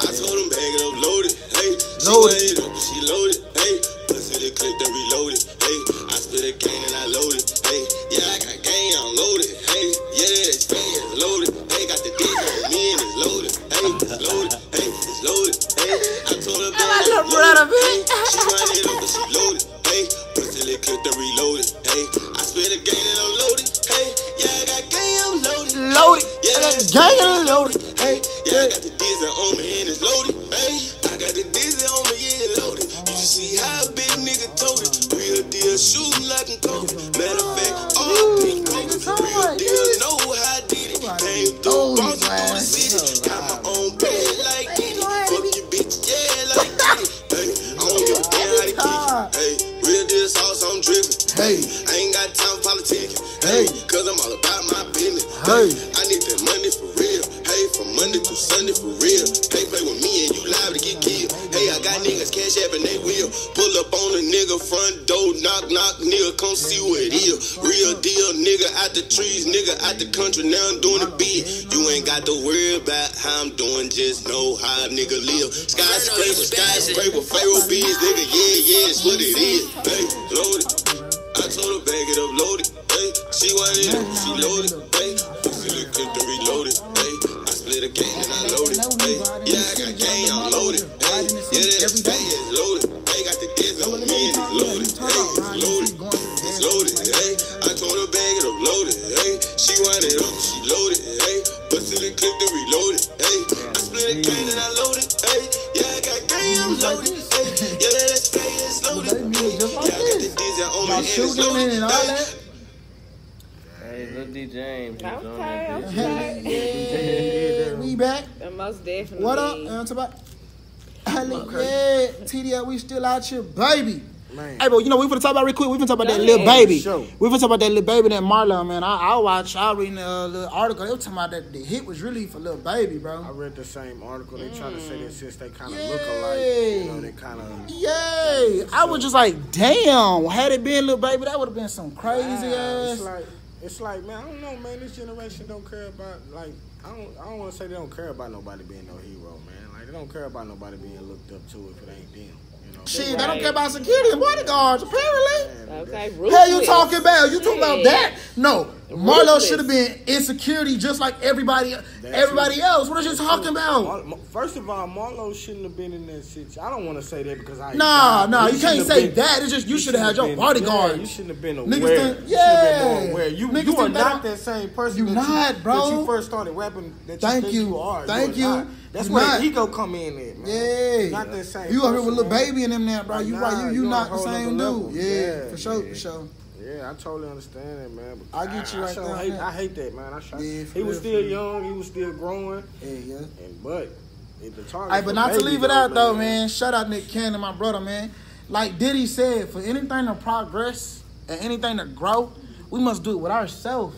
I told him bag it up, loaded. Hey, she Loaded. wanted it up, she loaded. Hey, pussy the clip then reloaded. Hey, I spit a cane and I loaded. Hey, yeah, I got bag it. Up, brother, Skyscraper, skyscraper, Pharaoh My and it's shooting loaded. and all Hey, that. Hey, look Little D James. he was on Okay, that bitch. okay. Yeah, we back. Uh, Most definitely. What up? You know what I'm talking about? Yeah, TDL, we still out here, baby. Man. Hey, bro, you know, we finna talk about real quick. We finna talk about that Go little baby. Sure. We finna talk about that little baby, that Marlo, man. I, I watch, I reading a uh, little article. They were talking about that the hit was really for little baby, bro. I read the same article. They try to say that mm. since they kind of look alike, you know, they kind of. Yay! I was just like, damn. Had it been little baby, that would have been some crazy It's ass. like it's like man, I don't know, man. This generation don't care about like I don't I don't want to say they don't care about nobody being no hero, man. Like they don't care about nobody being looked up to if it ain't them. You know. Shit, they don't care about security and bodyguards, apparently. Man, Okay, Hell, you talking about? You talking about that? No, Marlo should have been insecurity just like everybody, everybody else. What are you talking about? Mar- Mar- First of all, Marlo shouldn't have been in that situation. I don't want to say that because I. Nah, nah, He you can't say been- that. It's just you he should have had your bodyguard. Yeah, you shouldn't have been Niggas aware. think- you should been yeah. more aware. You, Niggas you are think not that same person. You that not, you, bro. That you first started rapping. That you Thank think you. you are. Thank You are you. not. That's You where not. the ego come in at, man. Yeah, Not that same. You out here person, with little baby in them now, bro. Like, You nah, right? You you you not the same dude. Yeah, Yeah, for sure, yeah. for sure. Yeah, I totally understand that, man. But I get you right sure there, hate, man. I hate that, man. I sure, Yeah, he was still young. He was still growing. Yeah, yeah. And but if the target. Hey, but not to leave it out though, man. Shout out Nick Cannon, my brother, man. Like Diddy said, for anything to progress and anything to grow, we must do it with ourselves.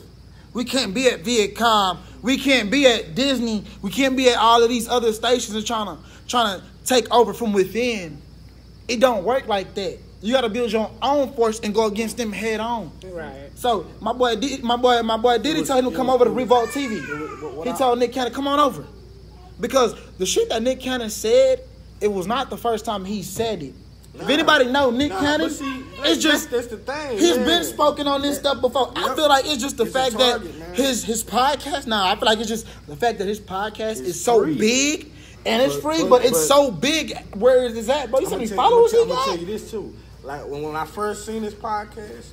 We can't be at Viacom. We can't be at Disney. We can't be at all of these other stations and trying to trying to take over from within. It don't work like that. You got to build your own force and go against them head on. Right. So my boy, Did- my boy, my boy Diddy was- told him to come was- over to Revolt TV. what- what He I- told Nick Cannon, come on over, because the shit that Nick Cannon said, it was not the first time he said it. If anybody know Nick Nah, Cannon, but see, it's just that's, that's the thing. he's yeah. been spoken on this stuff before. I feel like it's just the It's fact target, that man. his his podcast. Now I feel like it's just the fact that his podcast It's is so free. big. And it's free, but- but, it's but- so big. Where is it at, bro? You see how I'm many gonna tell, followers I'm he gonna tell got? you this too. Like when, when I first seen this podcast,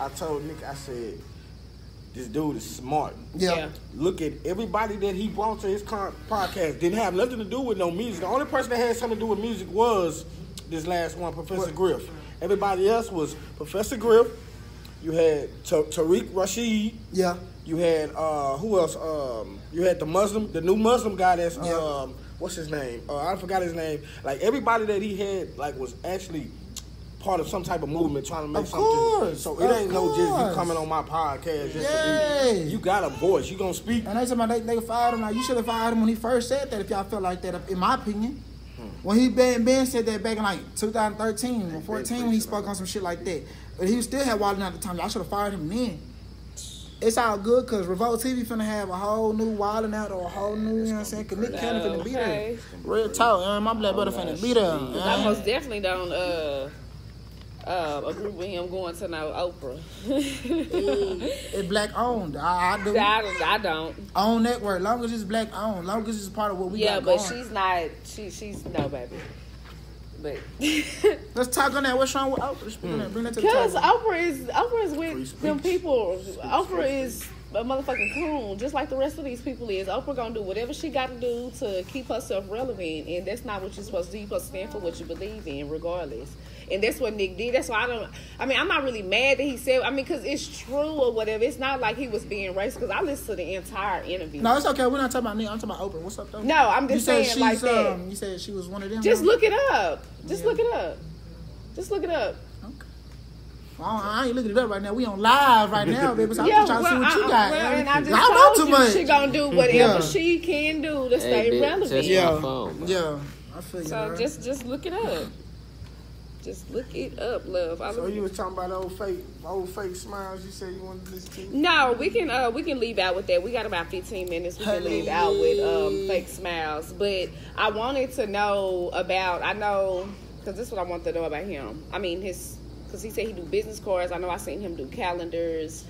I told Nick, I said, "This dude is smart. Yeah. Yeah. Look at everybody that he brought to his con- podcast. Didn't have nothing to do with no music. The only person that had something to do with music was this last one, Professor Griff. Everybody else was Professor Griff. You had Ta- Tariq Rashid. Yeah. You had uh who else? Um, you had the Muslim, the new Muslim guy. That's Yeah. um, what's his name? Uh, I forgot his name. Like everybody that he had, like was actually part of some type of movement trying to make Of something. course, So it ain't no just you coming on my podcast. Just Yay. be, you got a voice. You gonna speak. And they said they, they fired him. Like you should have fired him when he first said that. If y'all felt like that, in my opinion, when he Ben Ben said that back in like 2013 or 14 when he spoke on some shit like that, but he still had Wild 'N Out at the time. Y'all should have fired him then. It's all good because Revolt TV finna have a whole new Walden out or a whole new, you know what I'm saying? Cause Nick Cannon finna be there. Okay. Real talk, man. My black brother finna be there. Cause I most definitely don't uh uh agree with him going to no Oprah. It's black owned. I, I do. I, don't- I don't. Own network. Long as it's black owned. Long as it's part of what we Yeah, got but going. she's not. She she's no baby. But Let's talk on that. What's wrong with Oprah? Speaking bring that to the because table. Oprah is Oprah is with speech. them people. Oprah is a motherfucking coon, just like the rest of these people is. Oprah gonna do whatever she got to do to keep herself relevant, and that's not what you're supposed to do. You're supposed to stand for what you believe in, regardless. And that's what Nick did. That's why I don't. I mean, I'm not really mad that he said. I mean, because it's true or whatever. It's not like he was being racist. Because I listened to the entire interview. No, it's okay. We're not talking about Nick. I'm talking about Oprah. What's up, though? No, I'm you just said saying like that. Um, you said she was one of them. Just though? look it up. Just Yeah. look it up. Just look it up. Okay. Well, I ain't looking it up right now. We on live right now, baby. So I'm yeah, just trying to see well, what you got. well, and I just Y'all know told too you much. she gonna do whatever Yeah. she can do to stay bitch, relevant. Yeah. phone. Yeah, I feel you. So bro. just just look it up. Just look it up, love. I So you was talking about old fake, old fake smiles. You said you wanted to listen to. no, we can uh we can leave out with that. We got about fifteen minutes. We can leave out with um fake smiles. But I wanted to know about. I know because this is what I want to know about him. I mean his because he said he do business cards. I know I seen him do calendars.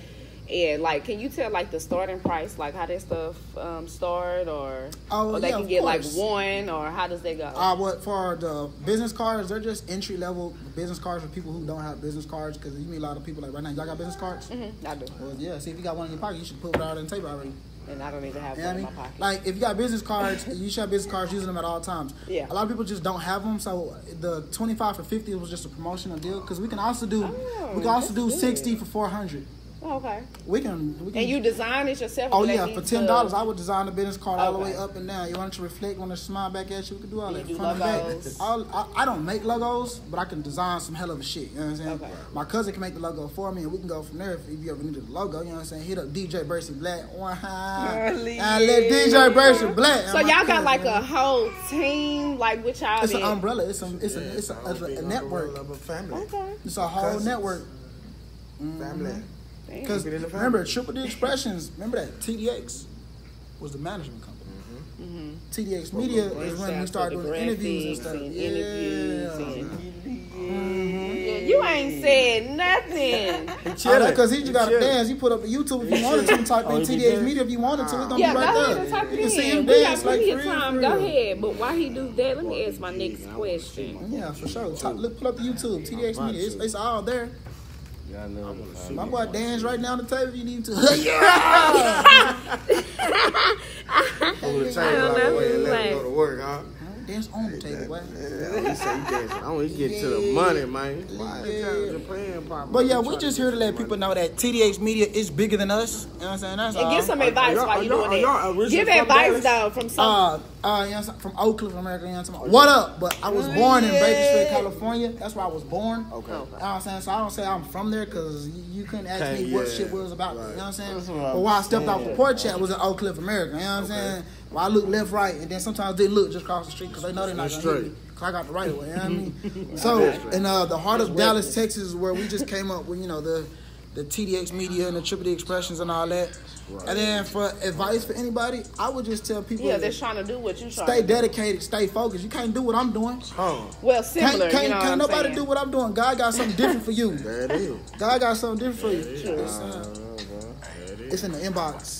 And like, can you tell like the starting price, like how that stuff um, start, or Oh, or they yeah, can get like one, or how does they go? Uh, what for the business cards? They're just entry level business cards for people who don't have business cards. Because you meet a lot of people like right now. Y'all got business cards? Mm-hmm, I do, Well, yeah. See if you got one in your pocket, you should put it out on the table already. and I don't even have You one I in mean? my pocket. Like if you got business cards, you should have business cards using them at all times. Yeah. A lot of people just don't have them, so the twenty five for fifty was just a promotional deal. Because we can also do Oh, we can also do good. sixty for four hundred. Oh, okay. We can. We can And you design it yourself? Oh yeah, for ten dollars, I would design a business card all the way up and down. You want it to reflect, want it to smile back at you. We can do all You that. do front and back. logos. I, I don't make logos, but I can design some hell of a shit. You know what I'm saying? Okay. My cousin can make the logo for me, and we can go from there. If, if you ever need a logo, you know what I'm saying? Hit up DJ Bercy Black. Wow. Early, I let DJ Bercy Black. So y'all got cousin, like man. a whole team, like with y'all. It's an umbrella. It's a it's a it's a, a, a network. Of a family. Okay. It's a whole Cousins. network. Family. Mm-hmm. Damn. Because Keep it in the family. remember, Triple D Expressions. Remember that TDX was the management company. Mm-hmm. TDX Media is when we started doing interviews and stuff. and yeah. interviews and- mm-hmm. Yeah, you ain't said nothing. Because he just got to dance. You put up the YouTube if you wanted to. Type Oh, in TDX dancing? Media if you wanted to. It's gonna yeah, be go right ahead there. and type you it can see in. him We got dance like plenty for of time. for Go ahead. But while he do that, let me ask my next question. Yeah, for sure. Top, look, pull up the YouTube. TDX Media. It's, it's all there. Y'all know I'm gonna My boy dance right now on the table if you need to. Over the table, I don't like, know wait, let me like- go to work, huh? dance on the table, boy. Yeah, he say he dancing. I don't he get to the money, man. Why is Japan pop? But yeah, we just here to let people know that TDX Media is bigger than us. You know what I'm saying? That's And all. give some advice y'all- while you y'all- doing are y'all that. originally Give advice though from some. Uh, uh, you know, what I'm from Oak Cliff, America. You know what I'm saying? What up? But I was born in Bakersfield, California. That's where I was born. Okay. You know what I'm saying? So I don't say I'm from there because you, you couldn't ask Okay, me what yeah, shit was about. right. You know what I'm saying? What But I'm while I stepped off the saying. porch at was in Oak Cliff, America. You know what I'm saying? Well, I look left, right, and then sometimes they look just across the street because they know they're not gonna hit straight. me. Cause I got the right of way. You know what I mean? so in uh, the heart of Dallas, Texas, is where we just came up with you know the the TDX Media and the Triple D Expressions and all that. And then for advice for anybody, I would just tell people yeah, they're trying to do what you trying. stay to do. dedicated, stay focused. You can't do what I'm doing. Huh. Well, Can't, similar. can't, you know can't I'm nobody saying? do what I'm doing. God got something different for you. There it is. God got something different for you. It's, uh, it's in the inbox.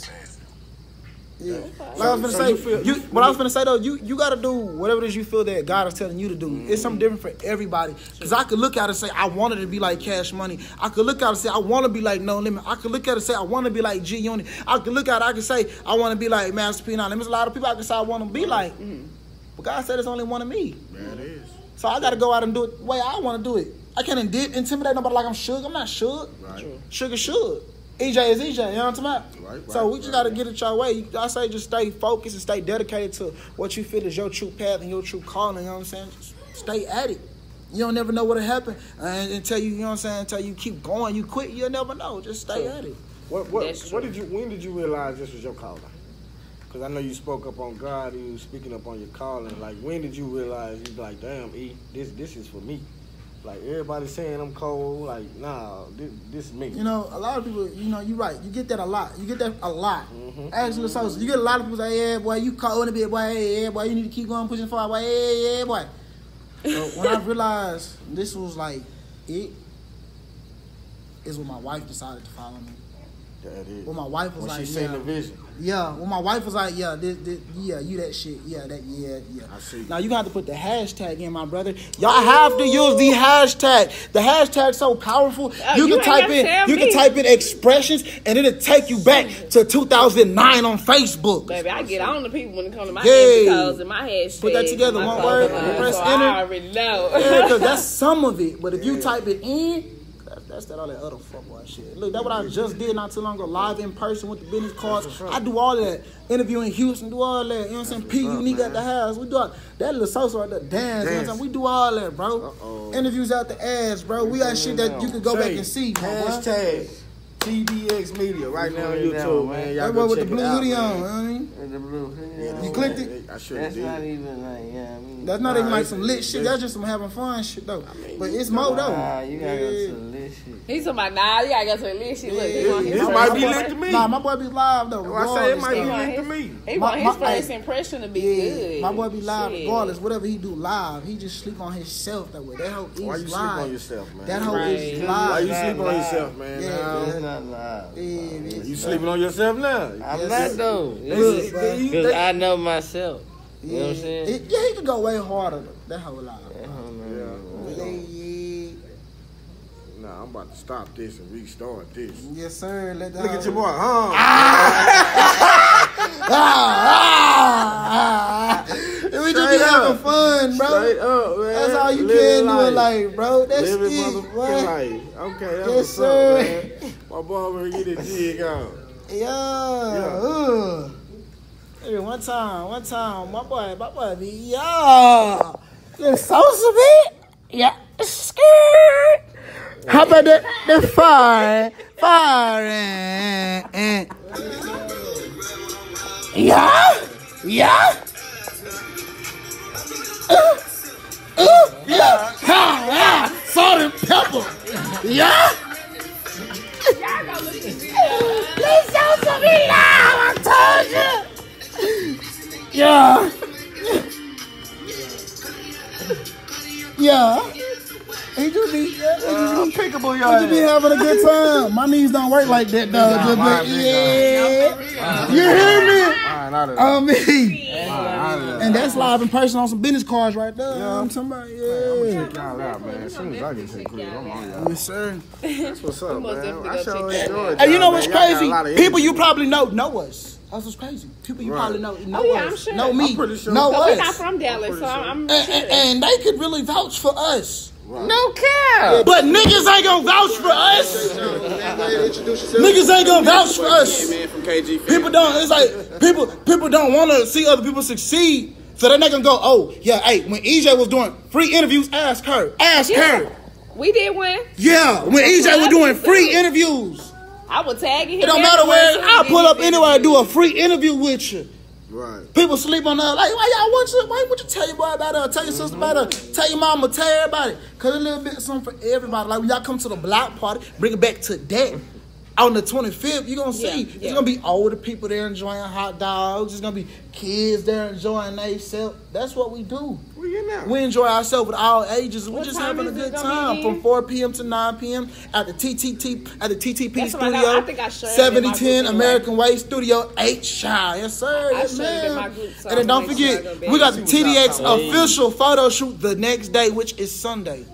Yeah. Like I was gonna So say, you feel- you, what I was gonna say though, you you gotta do whatever it is you feel that God is telling you to do. It's something different for everybody. Cause I could look at it and say I wanted to be like Cash Money. I could look at it and say I want to be like No Limit. I could look at it and say I want to be like G Unit. I could look at it, I could say I want to be like Master P. Now there's a lot of people I can say I want to be like, mm-hmm. but God said there's only one of me. There it is. So I got to go out and do it the way I want to do it. I can't indi- intimidate nobody like I'm Suge. I'm not Suge. Right. Sugar Suge. EJ is EJ. You know what I'm talking about? Right, so we just right. got to get it your way. You- I say just stay focused and stay dedicated to what you feel is your true path and your true calling. You know what I'm saying? Just stay at it. You don't never know what'll happen and until you, you know what I'm saying, until you keep going, you quit, you'll never know. Just stay at it. What what That's what did you when did you realize this was your calling? Because I know you spoke up on God and you was speaking up on your calling. Like when did you realize you be like, damn, E, this this is for me. Like everybody saying I'm cold. Like nah, this this is me. You know, a lot of people, you know, you're right. You get that a lot. You get that a lot. Mhm. Actually, so you get a lot of people say, "Yeah, boy, you cold in a bit, boy. Hey, yeah, boy, you need to keep going, pushing forward, boy. Yeah, yeah, boy." But when I realized this was like it, is when my wife decided to follow me. That is. When my wife was when like, she seen yeah. the vision. Yeah, when my wife was like, yeah, this, this, yeah, you that shit, yeah, that, yeah, yeah. I see. Now you got to put the hashtag in, my brother. Y'all have to use the hashtag. The hashtag's so powerful. Oh, you you can type gotta in, tell you can type in expressions, and it'll take you back to 2009 on Facebook. Baby, I get on the people when it comes to my Hey. because and my hashtag. Put that together, my one clothes word, press so enter. I already know. Yeah, because that's some of it. But if you type it in, that, that's that all that other fuckboy shit. Look, that's what I just did not too long ago, live in person with the business cards. I do all that. Interview in Houston, do all that. You know what I'm saying? P Unique at the house. We do all that little social right there, dance. You know what I'm saying? We do all that, bro. Uh-oh. Interviews out the ass, bro. We got shit that you could go back and see. Hashtag TDX Media right now on Put down, YouTube, man. man. Y'all That go boy with the blue hoodie on. You I mean? With the blue. Yeah. You clicked it? I should That's have not even like, yeah, I mean. That's not Nah, even like some lit shit. That's just some having fun shit though. But it's more though. Nah, you gotta go to lit shit. He's talking about, nah, you gotta go to the list. Look, he Yeah, want This might be lit to me. Nah, my boy be live though. I say it might be though. want lit to me. He My- want my- his first hey. impression to be Yeah, good. my boy be live Shit. regardless. Whatever he do live, he just sleep on himself that way. That whole is live. Why you sleep on yourself, man? That whole is live. Why you sleep on yourself, man? Yeah, now? It's not live. Yeah, You is. sleeping on yourself now? I'm Yes. not though. Look, bro. Because I know myself. You know what I'm saying? It- yeah, he could go way harder though. That whole live. I don't. Yeah, yeah. Nah, I'm about to stop this and restart this. Yes, sir. Let that Look at your boy, huh? Ah, ah, ah. We just be having fun, bro. Straight up, man. That's all you Live can it do in life. life, bro. That's Live it it. motherfucking life. Okay, that's Yes, what's sir. up, man. My My boy over here get a jig on. Yeah. Uh. Hey, one time, one time, my boy, my boy be yeah. The salsa bit? Yeah. Skirt. How about the the fire? Fire and Yeah? Yeah? Uh, uh, yeah. Ha, ha. Salt and pepper. Yeah? Please don't me now, I told you. Yeah. Yeah. He just be, he just be, uh, Pickable, he just be having a good time. My knees don't work like that, though. Nah, just, mine but, uh, yeah. Uh, you hear me? Alright, out. I mean, Alright, out and that's live in person on some business cards right there. I'm talking about, yeah. Check y'all out, man. As soon as I get to the I'm on y'all. Yes, sir. That's what's up, man. definitely I sure check that enjoyed you know what's man. Y'all got a crazy? People you probably know know us. That's what's crazy. People you Right. probably know know Oh, yeah, us, I'm sure. know me, I'm pretty sure. know But we're not from Dallas, so I'm, I'm and, and, and they could really vouch for us. No cap. But niggas ain't gonna vouch for us. Niggas ain't gonna vouch for us. Man from KG. People don't. It's like people people don't want to see other people succeed, so they're not gonna go. Oh yeah, hey. When EJ was doing free interviews, ask her. Ask Yeah. her. we did one. Yeah, when EJ was doing free interviews, I was tag him. it don't matter where. I'll He pull up his anywhere and do a free interview with you. Right. People sleep on that. Like, why y'all want you? Why would you tell your boy about her? Tell your sister about her? Tell your mama? Tell everybody? Cause a little bit of something for everybody. Like when y'all come to the block party, bring it back to that. On the 25th, you're gonna see Yeah, it's gonna be older people there enjoying hot dogs. It's gonna be kids there enjoying themselves. That's what we do. Where you now? We enjoy ourselves with all ages. We're just having a good time from 4 p.m. to 9 p.m. at the TTT at the TTP That's what I studio. I think I shared it in my 7010. American Way Studio H Shy. Yes, sir. I yes, shared it ma'am. my group, so and then don't I'll sure forget, we got the See what y'all TDX talking official photo shoot the next day, which is Sunday.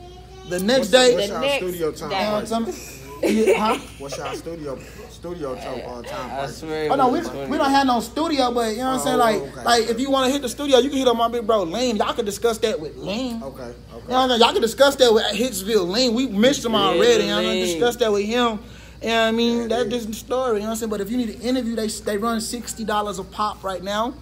The next day. What's The next studio time? day. You know what frame? I'm saying? Yeah, huh? What's y'all studio studio time uh, time? I frame? swear. Oh no, it we, we don't have no studio, but you know what I'm saying? Oh, Like, okay. like if you want to hit the studio, you can hit up my big bro Lean. Y'all can discuss that with Lean. Okay, okay. You know what I'm saying? Y'all can discuss that with Hitsville Lean. We missed him already. You know what I'm Lean. discuss that with him. You know what I mean? That's just the story. You know what I'm saying? But if you need an interview, they they run sixty dollars a pop right now.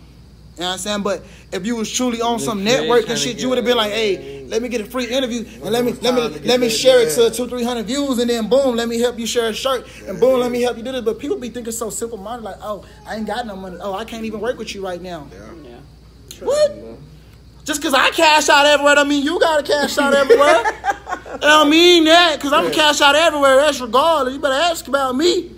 You know what I'm saying? But if you was truly on some crazy network and shit, you would have been like, hey, let me get a free interview and let me let me let me share it to two, three hundred views and then boom, let me help you share a shirt and boom, let me help you do this. But people be thinking so simple minded, like, oh, I ain't got no money. Oh, I can't even work with you right now. Yeah. What? Just cause I cash out everywhere, don't mean you gotta cash out everywhere. I don't mean that, cause I'm cash out everywhere. That's regardless. You better ask about me.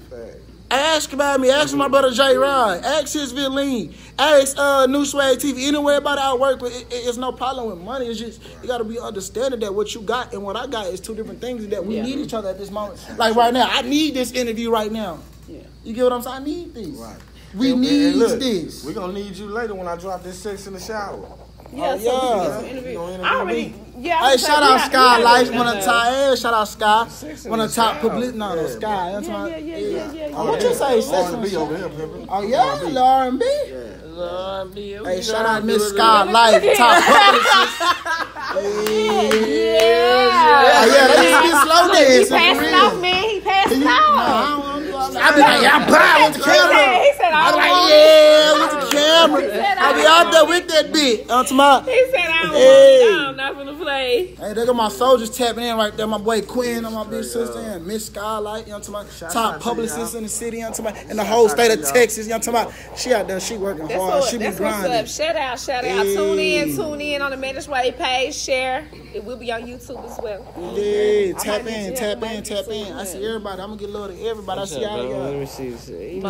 Ask about me. Ask my brother J Rod. Ask his Villain. Ask uh, New Swag TV. Anywhere about I work with, it, it- it's no problem with money. It's just you gotta be understanding that what you got and what I got is two different things. and That we Yeah. need each other at this moment. Like right now, I need this interview right now. Yeah. You get what I'm saying? I need this. Right. We And- need and look, this. We're gonna need you later when I drop this sex in the shower. Yeah, so yeah. we can get some You interview. gonna interview I already, yeah. I Hey, shout out we got- Sky we Life, got- one of top. Hey, shout out Sky, Six in one the of top public. No, no, Yeah, Sky. That's Yeah, my. yeah, yeah, yeah, yeah, Oh, what you say? Sex in the R&B shower? over here, pimpin'. Oh yeah, R&B. Lord, be- Hey, shout out Miss do Sky Life, top publicist. Yeah. Oh yeah, they used to be slow He dancing for passing off, man. He passing Nah, off. I don't- be like, yeah, bye with the camera. he said, I I be like, yeah, with the camera. I be out there with that bitch. On to my, He said, I don't Hey. want I'm not gonna play. hey, they got my soldiers tapping in right there. My boy Quinn, and my big sister, and Miss Skylight. You know, to my out top to publicist in the city. You know, to my in the whole state of y'all. Texas. You know, to my she out there, she working That's, hard. what, She be that's what's grinding. up. Shout out, shout out. Tune in, tune in on the Mannish Wave page. Share. It will be on YouTube as well. Yeah, tap in, need to tap in, tap in. I see everybody. I'm gonna get love to everybody. I see up, y'all. Bro? Let me see. this. Yeah.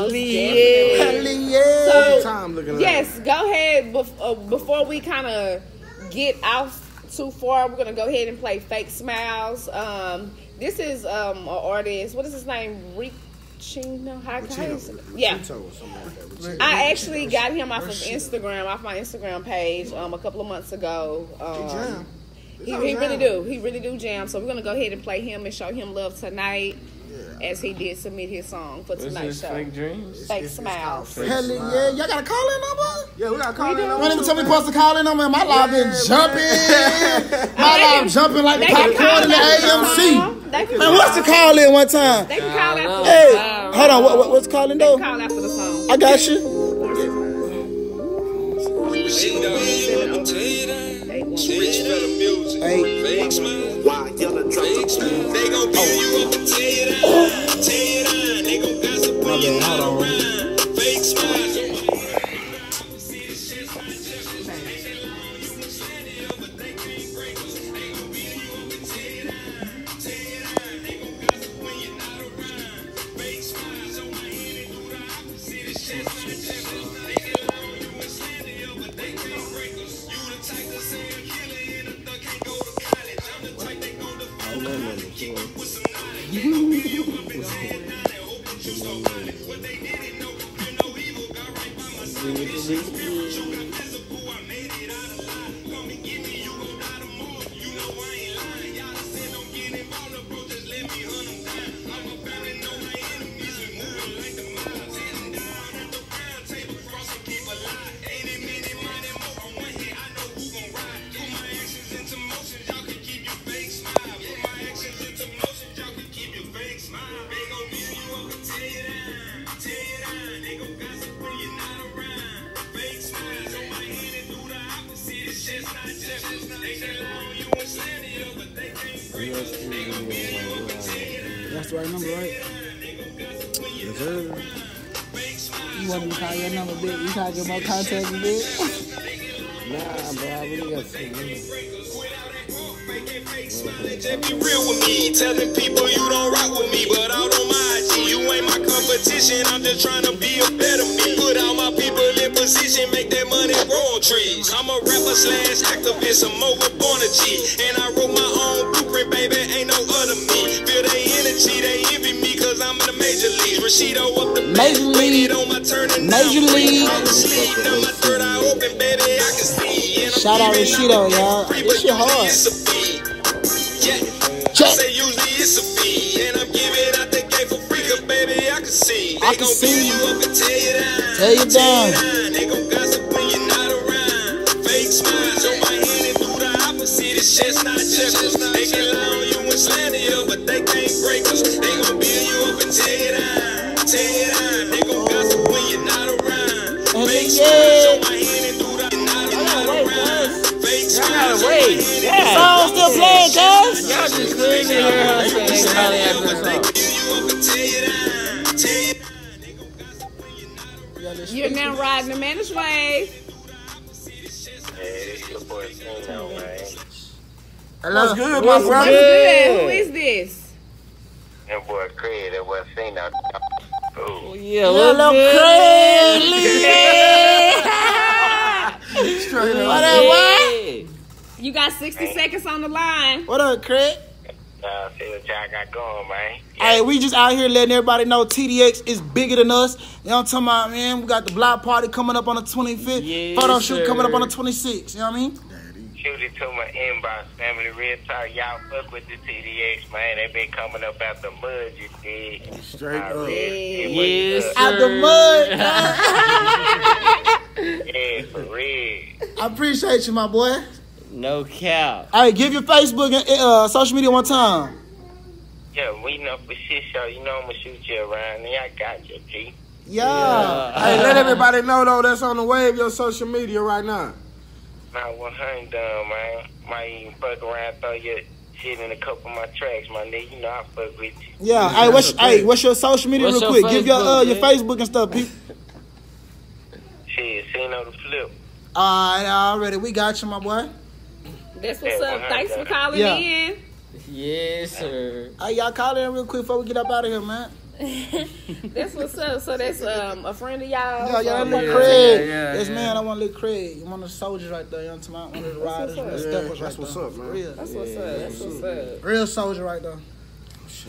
So, Time looking like. Yes, go ahead. Bef- uh, before we kind of get off too far, we're gonna go ahead and play "Fake Smiles." Um, this is um, an artist. What is his name? Richino. How, how is? Yeah. Rito or something like. I actually got him off of Instagram, off my Instagram page, um, a couple of months ago. Um, he, he really do. He really do jam. So we're gonna go ahead and play him and show him love tonight, as he did submit his song for tonight's show. fake dreams. Fake It's- it's smiles. called Fake Hell Smile. yeah. Y'all got a call in number? Yeah, we got calling Don't even tell me supposed to call in number. My live been jumping. My live jumping like the They can popcorn in the. AMC. They can Man, what's the call in one time? They can call after the Hey, song. hold on. What, what, what's calling They though? can call after the song. I got you. Hey, Why yellow drums are They gon' give you up and tell you that. Tell you that. They gon' gossip when you not around. Fake smiles. Slash activist, I'm over born a G. And I wrote my own blueprint, baby, ain't no other me. Feel they energy, they envy me, cause I'm in the major leagues. Rashido up the Major back, league. on my turn and Major now league. All the sleep, now my third eye open, baby, I can see. And Shout out Rashido, y'all. This but shit hard. it's a. Yeah. Check. Say usually it's a fee, and I'm giving out the game for free, 'cause baby, I can see. They I can see. you up and tear you down. Tear you down. They gon' gossip when you're not around. Fake smiles opposite. It's just not checkers. They can lie on you and slander you, but they can't break us. They gon' build you up and tear you down. Tear you down. They gon' gossip when you're not around. And Fake yeah. smiles on my hand and do the you're not, you're not around. Fake smiles on my wait. hand and Yeah. Song still playing, guys. Y'all just couldn't hear her say they probably had this song. You're now riding the Mannish Wave. Hello. What's good, my What's brother? Good. Who is this? That boy Craig, that boy Cena. Oh, Ooh. Yeah, Little what's good? Craig. Straight up. What up, what? You got 60 seconds on the line. What up, Craig? Nah, see what y'all got going, man. Hey, we just out here letting everybody know TDX is bigger than us. You know what I'm talking about, man? We got the block party coming up on the 25th. Yes, Photo shoot coming up on the 26th. You know what I mean? Shoot it to my inbox, family. Real talk, y'all fuck with the TDX, man. They been coming up out the mud, you dig? Straight I up. read Yes, was, sir. Out the mud. uh, Yeah, for real. I appreciate you, my boy. No cap. Hey, give your Facebook and uh, social media one time. Yeah, we know for shit show. You know I'm gonna shoot you around. Yeah, I got you, G. Yeah. Hey, let everybody know though that's on the wave your social media right now. Now, what I ain't done, man. Might even fuck around, throw your shit in a couple of my tracks, my nigga. You know I fuck with you. Yeah. Hey, what's hey, what's your social media What's real your quick? Give your uh, Facebook, your? Facebook and stuff, people. Shit, seen on the flip. All right, already. We got you, my boy. That's what's Yeah, up. Thanks for calling Yeah. in. Yes, sir. Hey, y'all call in real quick before we get up out of here, man. That's what's up. So that's um, a friend of y'all. Yeah, yeah, that little yeah, Craig. yeah, yeah, yes, yeah. man, I want little Craig. One of the soldiers right there, you know what I'm talking about? One of the riders, one of the steppers that's what's up, man. Real, That's what's up. That's what's up. real soldier right there.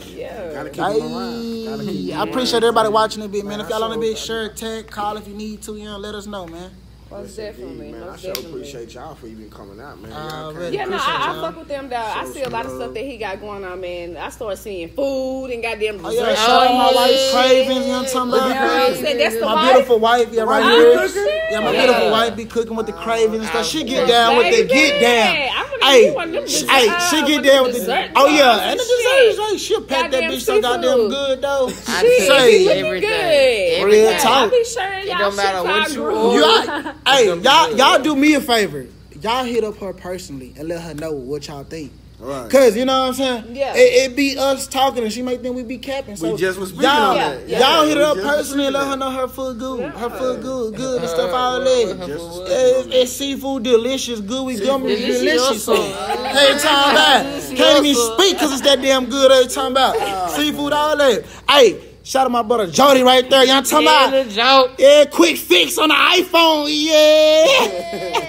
Yeah. Gotta keep them around. Gotta keep them I appreciate everybody watching it, bit, man. Man, If y'all I on the sure- big share, tag, call if you need to, you know, let us know, man. Most definitely. Man, I Most sure appreciate y'all for even coming out, man. Uh, really. Yeah, no, I, I fuck with them, dog. I Show see a lot of stuff that he got going on, man. I started seeing food and goddamn Oh, dessert. yeah, shout out my Oh, wife, yeah. You know what I'm talking You know what about? I'm saying? That's the My wife. beautiful wife, yeah, right wife here. Yeah, my Yeah. beautiful wife be cooking with the cravings and stuff. She get down with the get down. Hey, want them sh- dessert- hey, uh, she get with there the with the oh yeah, and and the shit. dessert. Like, she'll pack that bitch so goddamn good though. I Say, say looking everything. good. Real Everything. talk. I be sure y'all don't matter what y'all you You, hey, y'all, good. y'all do me a favor. Y'all hit up her personally and let her know what y'all think. Right. Cause you know what I'm saying. Yeah. It, it be us talking and she may think we be capping. So We just was speaking y'all, on that. Yeah, y'all yeah. hit We her up personally and let her know her food good, Yeah. her food good, good and stuff Uh, all what- that. what- Just what- was It's, it's seafood delicious, gooey, gummy, delicious. delicious. Hey, time about can't even speak because it's that damn good. Every time about seafood, all that. Hey, shout out my brother Jody right there. Y'all talking Yeah, about yeah, quick fix on the iPhone. Yeah.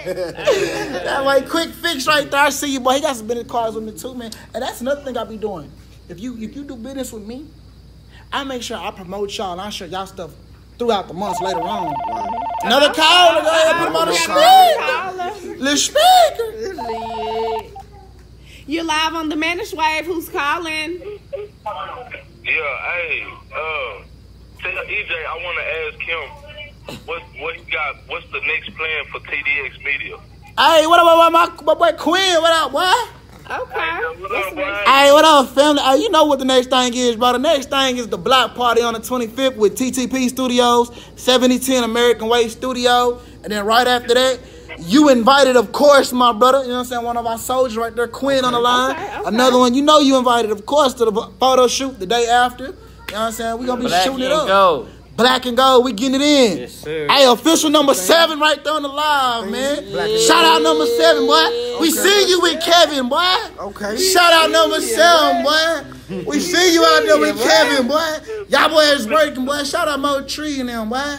that way, quick fix right there. I see you, boy. He got some business cards with me too, man. And that's another thing I be doing. If you if you do business with me, I make sure I promote y'all and I show y'all stuff throughout the months later on. Another uh-huh. call. Go ahead, put him on the speaker. The speaker. You live on the Mannish Wave. Who's calling? Yeah, hey, uh, tell EJ, I want to ask him what what he got. What's the next plan for TDX Media? Hey, what up, what up, my, my boy Quinn? What up, what? Okay. What up, the next- boy? Hey, what up, family? Hey, you know what the next thing is, bro? The next thing is the block party on the 25th with TTP Studios, 7010 American Way Studio. And then right after that, you invited, of course, my brother. You know what I'm saying? One of our soldiers right there, Quinn on the line. Okay, okay. Another one, you know you invited, of course, to the photo shoot the day after. You know what I'm saying? We're going to be Black shooting it up. gold. Black and gold, we getting it in. Yes, sir. Hey, official number seven right there on the live, man. Shout out number seven, boy. We see you with Kevin, boy. Okay. Shout out number seven, boy. We see you out there with Kevin, boy. Y'all boys working, boy. Shout out Mo Tree and them, boy.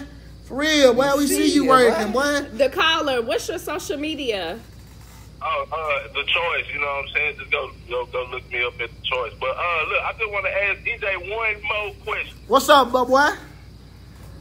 For real, boy. We see you working, boy. The caller. What's your social media? Oh, uh, the choice. You know what I'm saying? Just go, go, go look me up at the choice. But uh, look, I just want to ask EJ one more question. What's up, bub boy?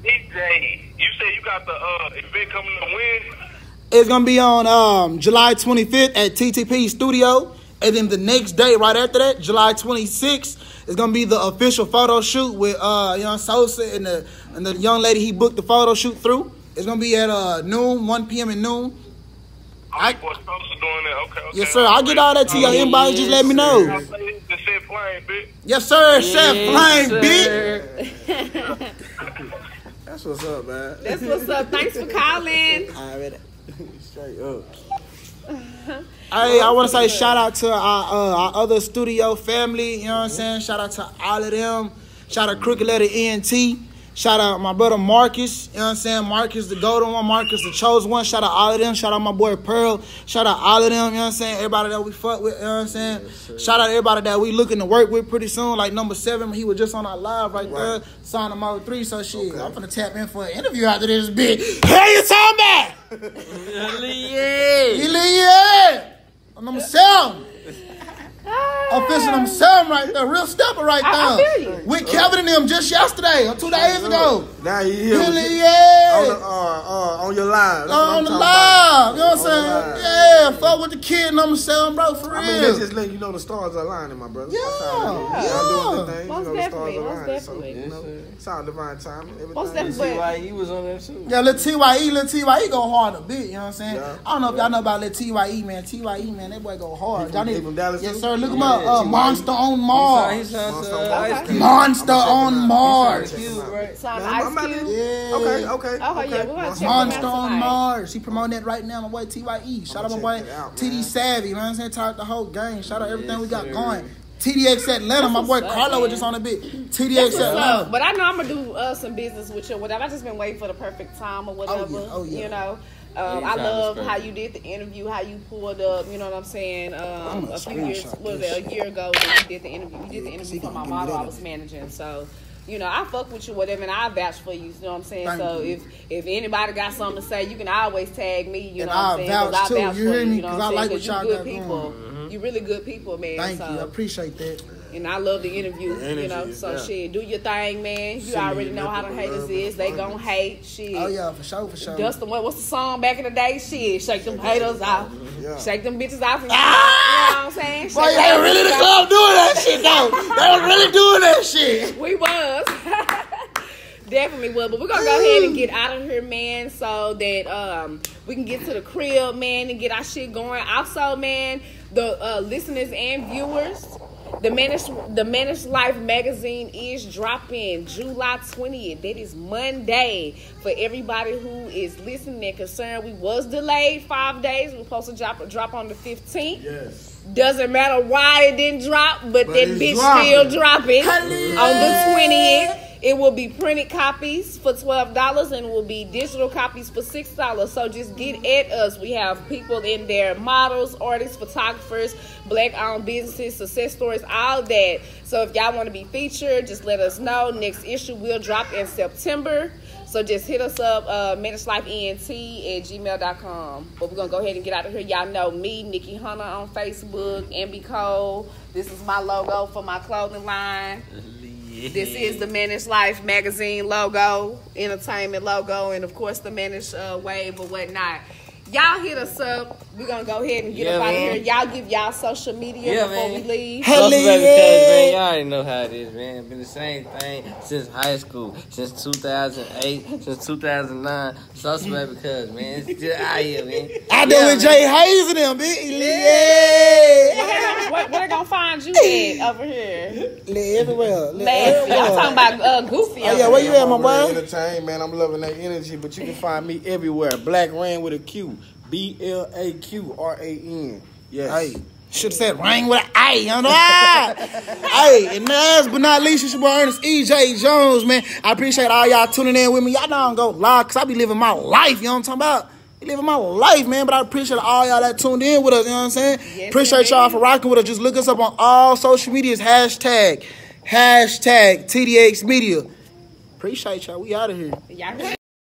EJ, you said you got the uh event coming to win. It's gonna be on um, July 25th at TTP Studio, and then the next day, right after that, July 26th, is gonna be the official photo shoot with uh, Young Sosa and the and the young lady he booked the photo shoot through. It's gonna be at uh, noon, 1 p.m. at noon. I- I, boy, Sosa doing that. Okay, okay. Yes, sir. I'll get all that to your inbox. Just let me know. The set flame, bitch. Yes, sir. Chef Yes, Flame, bitch. That's what's up, man. That's what's up. Thanks for calling. Alright. Straight up. Hey, I want to say shout out to our, uh, our other studio family. You know what I'm saying? Shout out to all of them. Shout out to Crooked Letter ENT. Shout out my brother Marcus. You know what I'm saying? Marcus, the golden one. Marcus, the chosen one. Shout out all of them. Shout out my boy Pearl. Shout out all of them. You know what I'm saying? Everybody that we fuck with. You know what I'm saying? Shout out everybody that we looking to work with pretty soon. Like number seven, he was just on our live right, there. Sign him out three. So shit, I'm gonna tap in for an interview after this bit. Hey, you talking about? Yeah. Yeah. Number seven. Official number seven right there. Real stepper right there. I- I feel you. With Kevin and them just yesterday or two days ago. Now he here. with Really, yeah. On, the, uh, uh, on your live. That's on the talking live. You know what I'm saying? Yeah, fuck with the kid number seven, bro, for I real. mean, that's just letting you know the stars are aligning, my brother. That's how it is. Yeah, Y'all doing yeah. the thing. Most you know, the stars definitely, are most aligning. So, definitely. you know, Yes, it's all divine timing. Everything. Most See definitely. why he was on there too. yeah, little TYE, little TYE go hard a bit, you know what I'm saying? Yeah. I don't know if y'all know about little TYE, man. TYE, man, that boy go hard. Y'all need, from Dallas, yes, sir. Look him up. Uh, Monster on Mars. Monster on Ice Mars. Cube. Monster on. Mars. Cube, right? Sign Man, I'm Ice Cube. Yeah. Okay, okay. Oh, okay. yeah, we wanna check him Monster on. Mars. He promoting that right now, my boy TYE. Shout out my boy out, TD. Savvy. You know what I'm saying? Shout out the whole gang. Shout out everything we got sir. going. TDX Atlanta. My boy Carlo was just on a bit. TDX what's up. Atlanta. But I know I'm gonna do uh, some business with you or whatever. I just been waiting for the perfect time or whatever. Oh, yeah, oh, yeah. You know. Um, I love how you did the interview, how you pulled up. You know what I'm saying? Um, gonna a few years, screenshot was it a year ago that you did the interview? You did the interview he for my gonna give me model I was managing. So, you know, I fuck with you, whatever, and I vouch for you. You know what I'm saying? Thank so you. if if anybody got something to say, you can always tag me. You And know what I I'm saying? 'Cause vouch, I too. vouch You for hear you. me? You know 'Cause what I I'm like saying? what 'Cause y'all you good got people. going. You really good people, man. Thank so. you. I appreciate that. And I love the interview, The you know. So yeah. shit, do your thing, man. You Send already know how the nothing but haters is. They fun. gonna hate shit. Oh yeah, for sure, for sure. Dustin, what, what's the song back in the day? Shit, shake them haters off. Yeah. Shake them bitches off. And, You know what I'm saying? Boy, they were really the club doing that shit though. They were really doing that shit. We was. Definitely will, but we're gonna go ahead and get out of here, man, so that um we can get to the crib, man, and get our shit going. Also, man, the uh, listeners and viewers, the Managed the Managed Life magazine is dropping July twentieth. That is Monday for everybody who is listening and concerned. We was delayed five days. We are supposed to drop drop on the fifteenth. Yes. Doesn't matter why it didn't drop, but, But that bitch dropping. still dropping on the twentieth. It will be printed copies for twelve dollars and will be digital copies for six dollars. So just get at us. We have people in there, models, artists, photographers, black-owned businesses, success stories, all that. So if y'all want to be featured, just let us know. Next issue will drop in September. So just hit us up, uh, ManageLifeENT at gmail.com. But we're going to go ahead and get out of here. Y'all know me, Nikki Hunter on Facebook, MB Cole. This is my logo for my clothing line. This is the Managed Life magazine logo, entertainment logo, and of course the Mannish uh, Wave or whatnot. Y'all hit us up. We're gonna go ahead and get Yeah, up out of here. Y'all give y'all social media Yeah, before man. we leave. Hell Hustle baby yeah. cuz, man, y'all already know how it is, man. Been the same thing since high school, since 2008, since 2009. Sauce baby cuz, man. It's just out here, man. I do Yeah, with Jay Hayes and them, bitch. Yeah. Where, where they gonna find you at over here? Live everywhere. Live Laughing. I'm talking about uh, Goofy. Oh, yeah, where you at, my I'm over boy? there Entertained, man. I'm loving that energy, but you can find me everywhere. Black Rain with a Q. B L A Q R A N. Yes. Hey, should have said ring with an A, you know? Hey, and last but not least, it's your boy Ernest EJ Jones, man. I appreciate all y'all tuning in with me. Y'all don't go live because I be living my life, you know what I'm talking about? Living my life, man. But I appreciate all y'all that tuned in with us, you know what I'm saying? Yes, appreciate y'all for rocking with us. Just look us up on all social medias. Hashtag, hashtag TDX Media. Appreciate y'all. We out of here. Y'all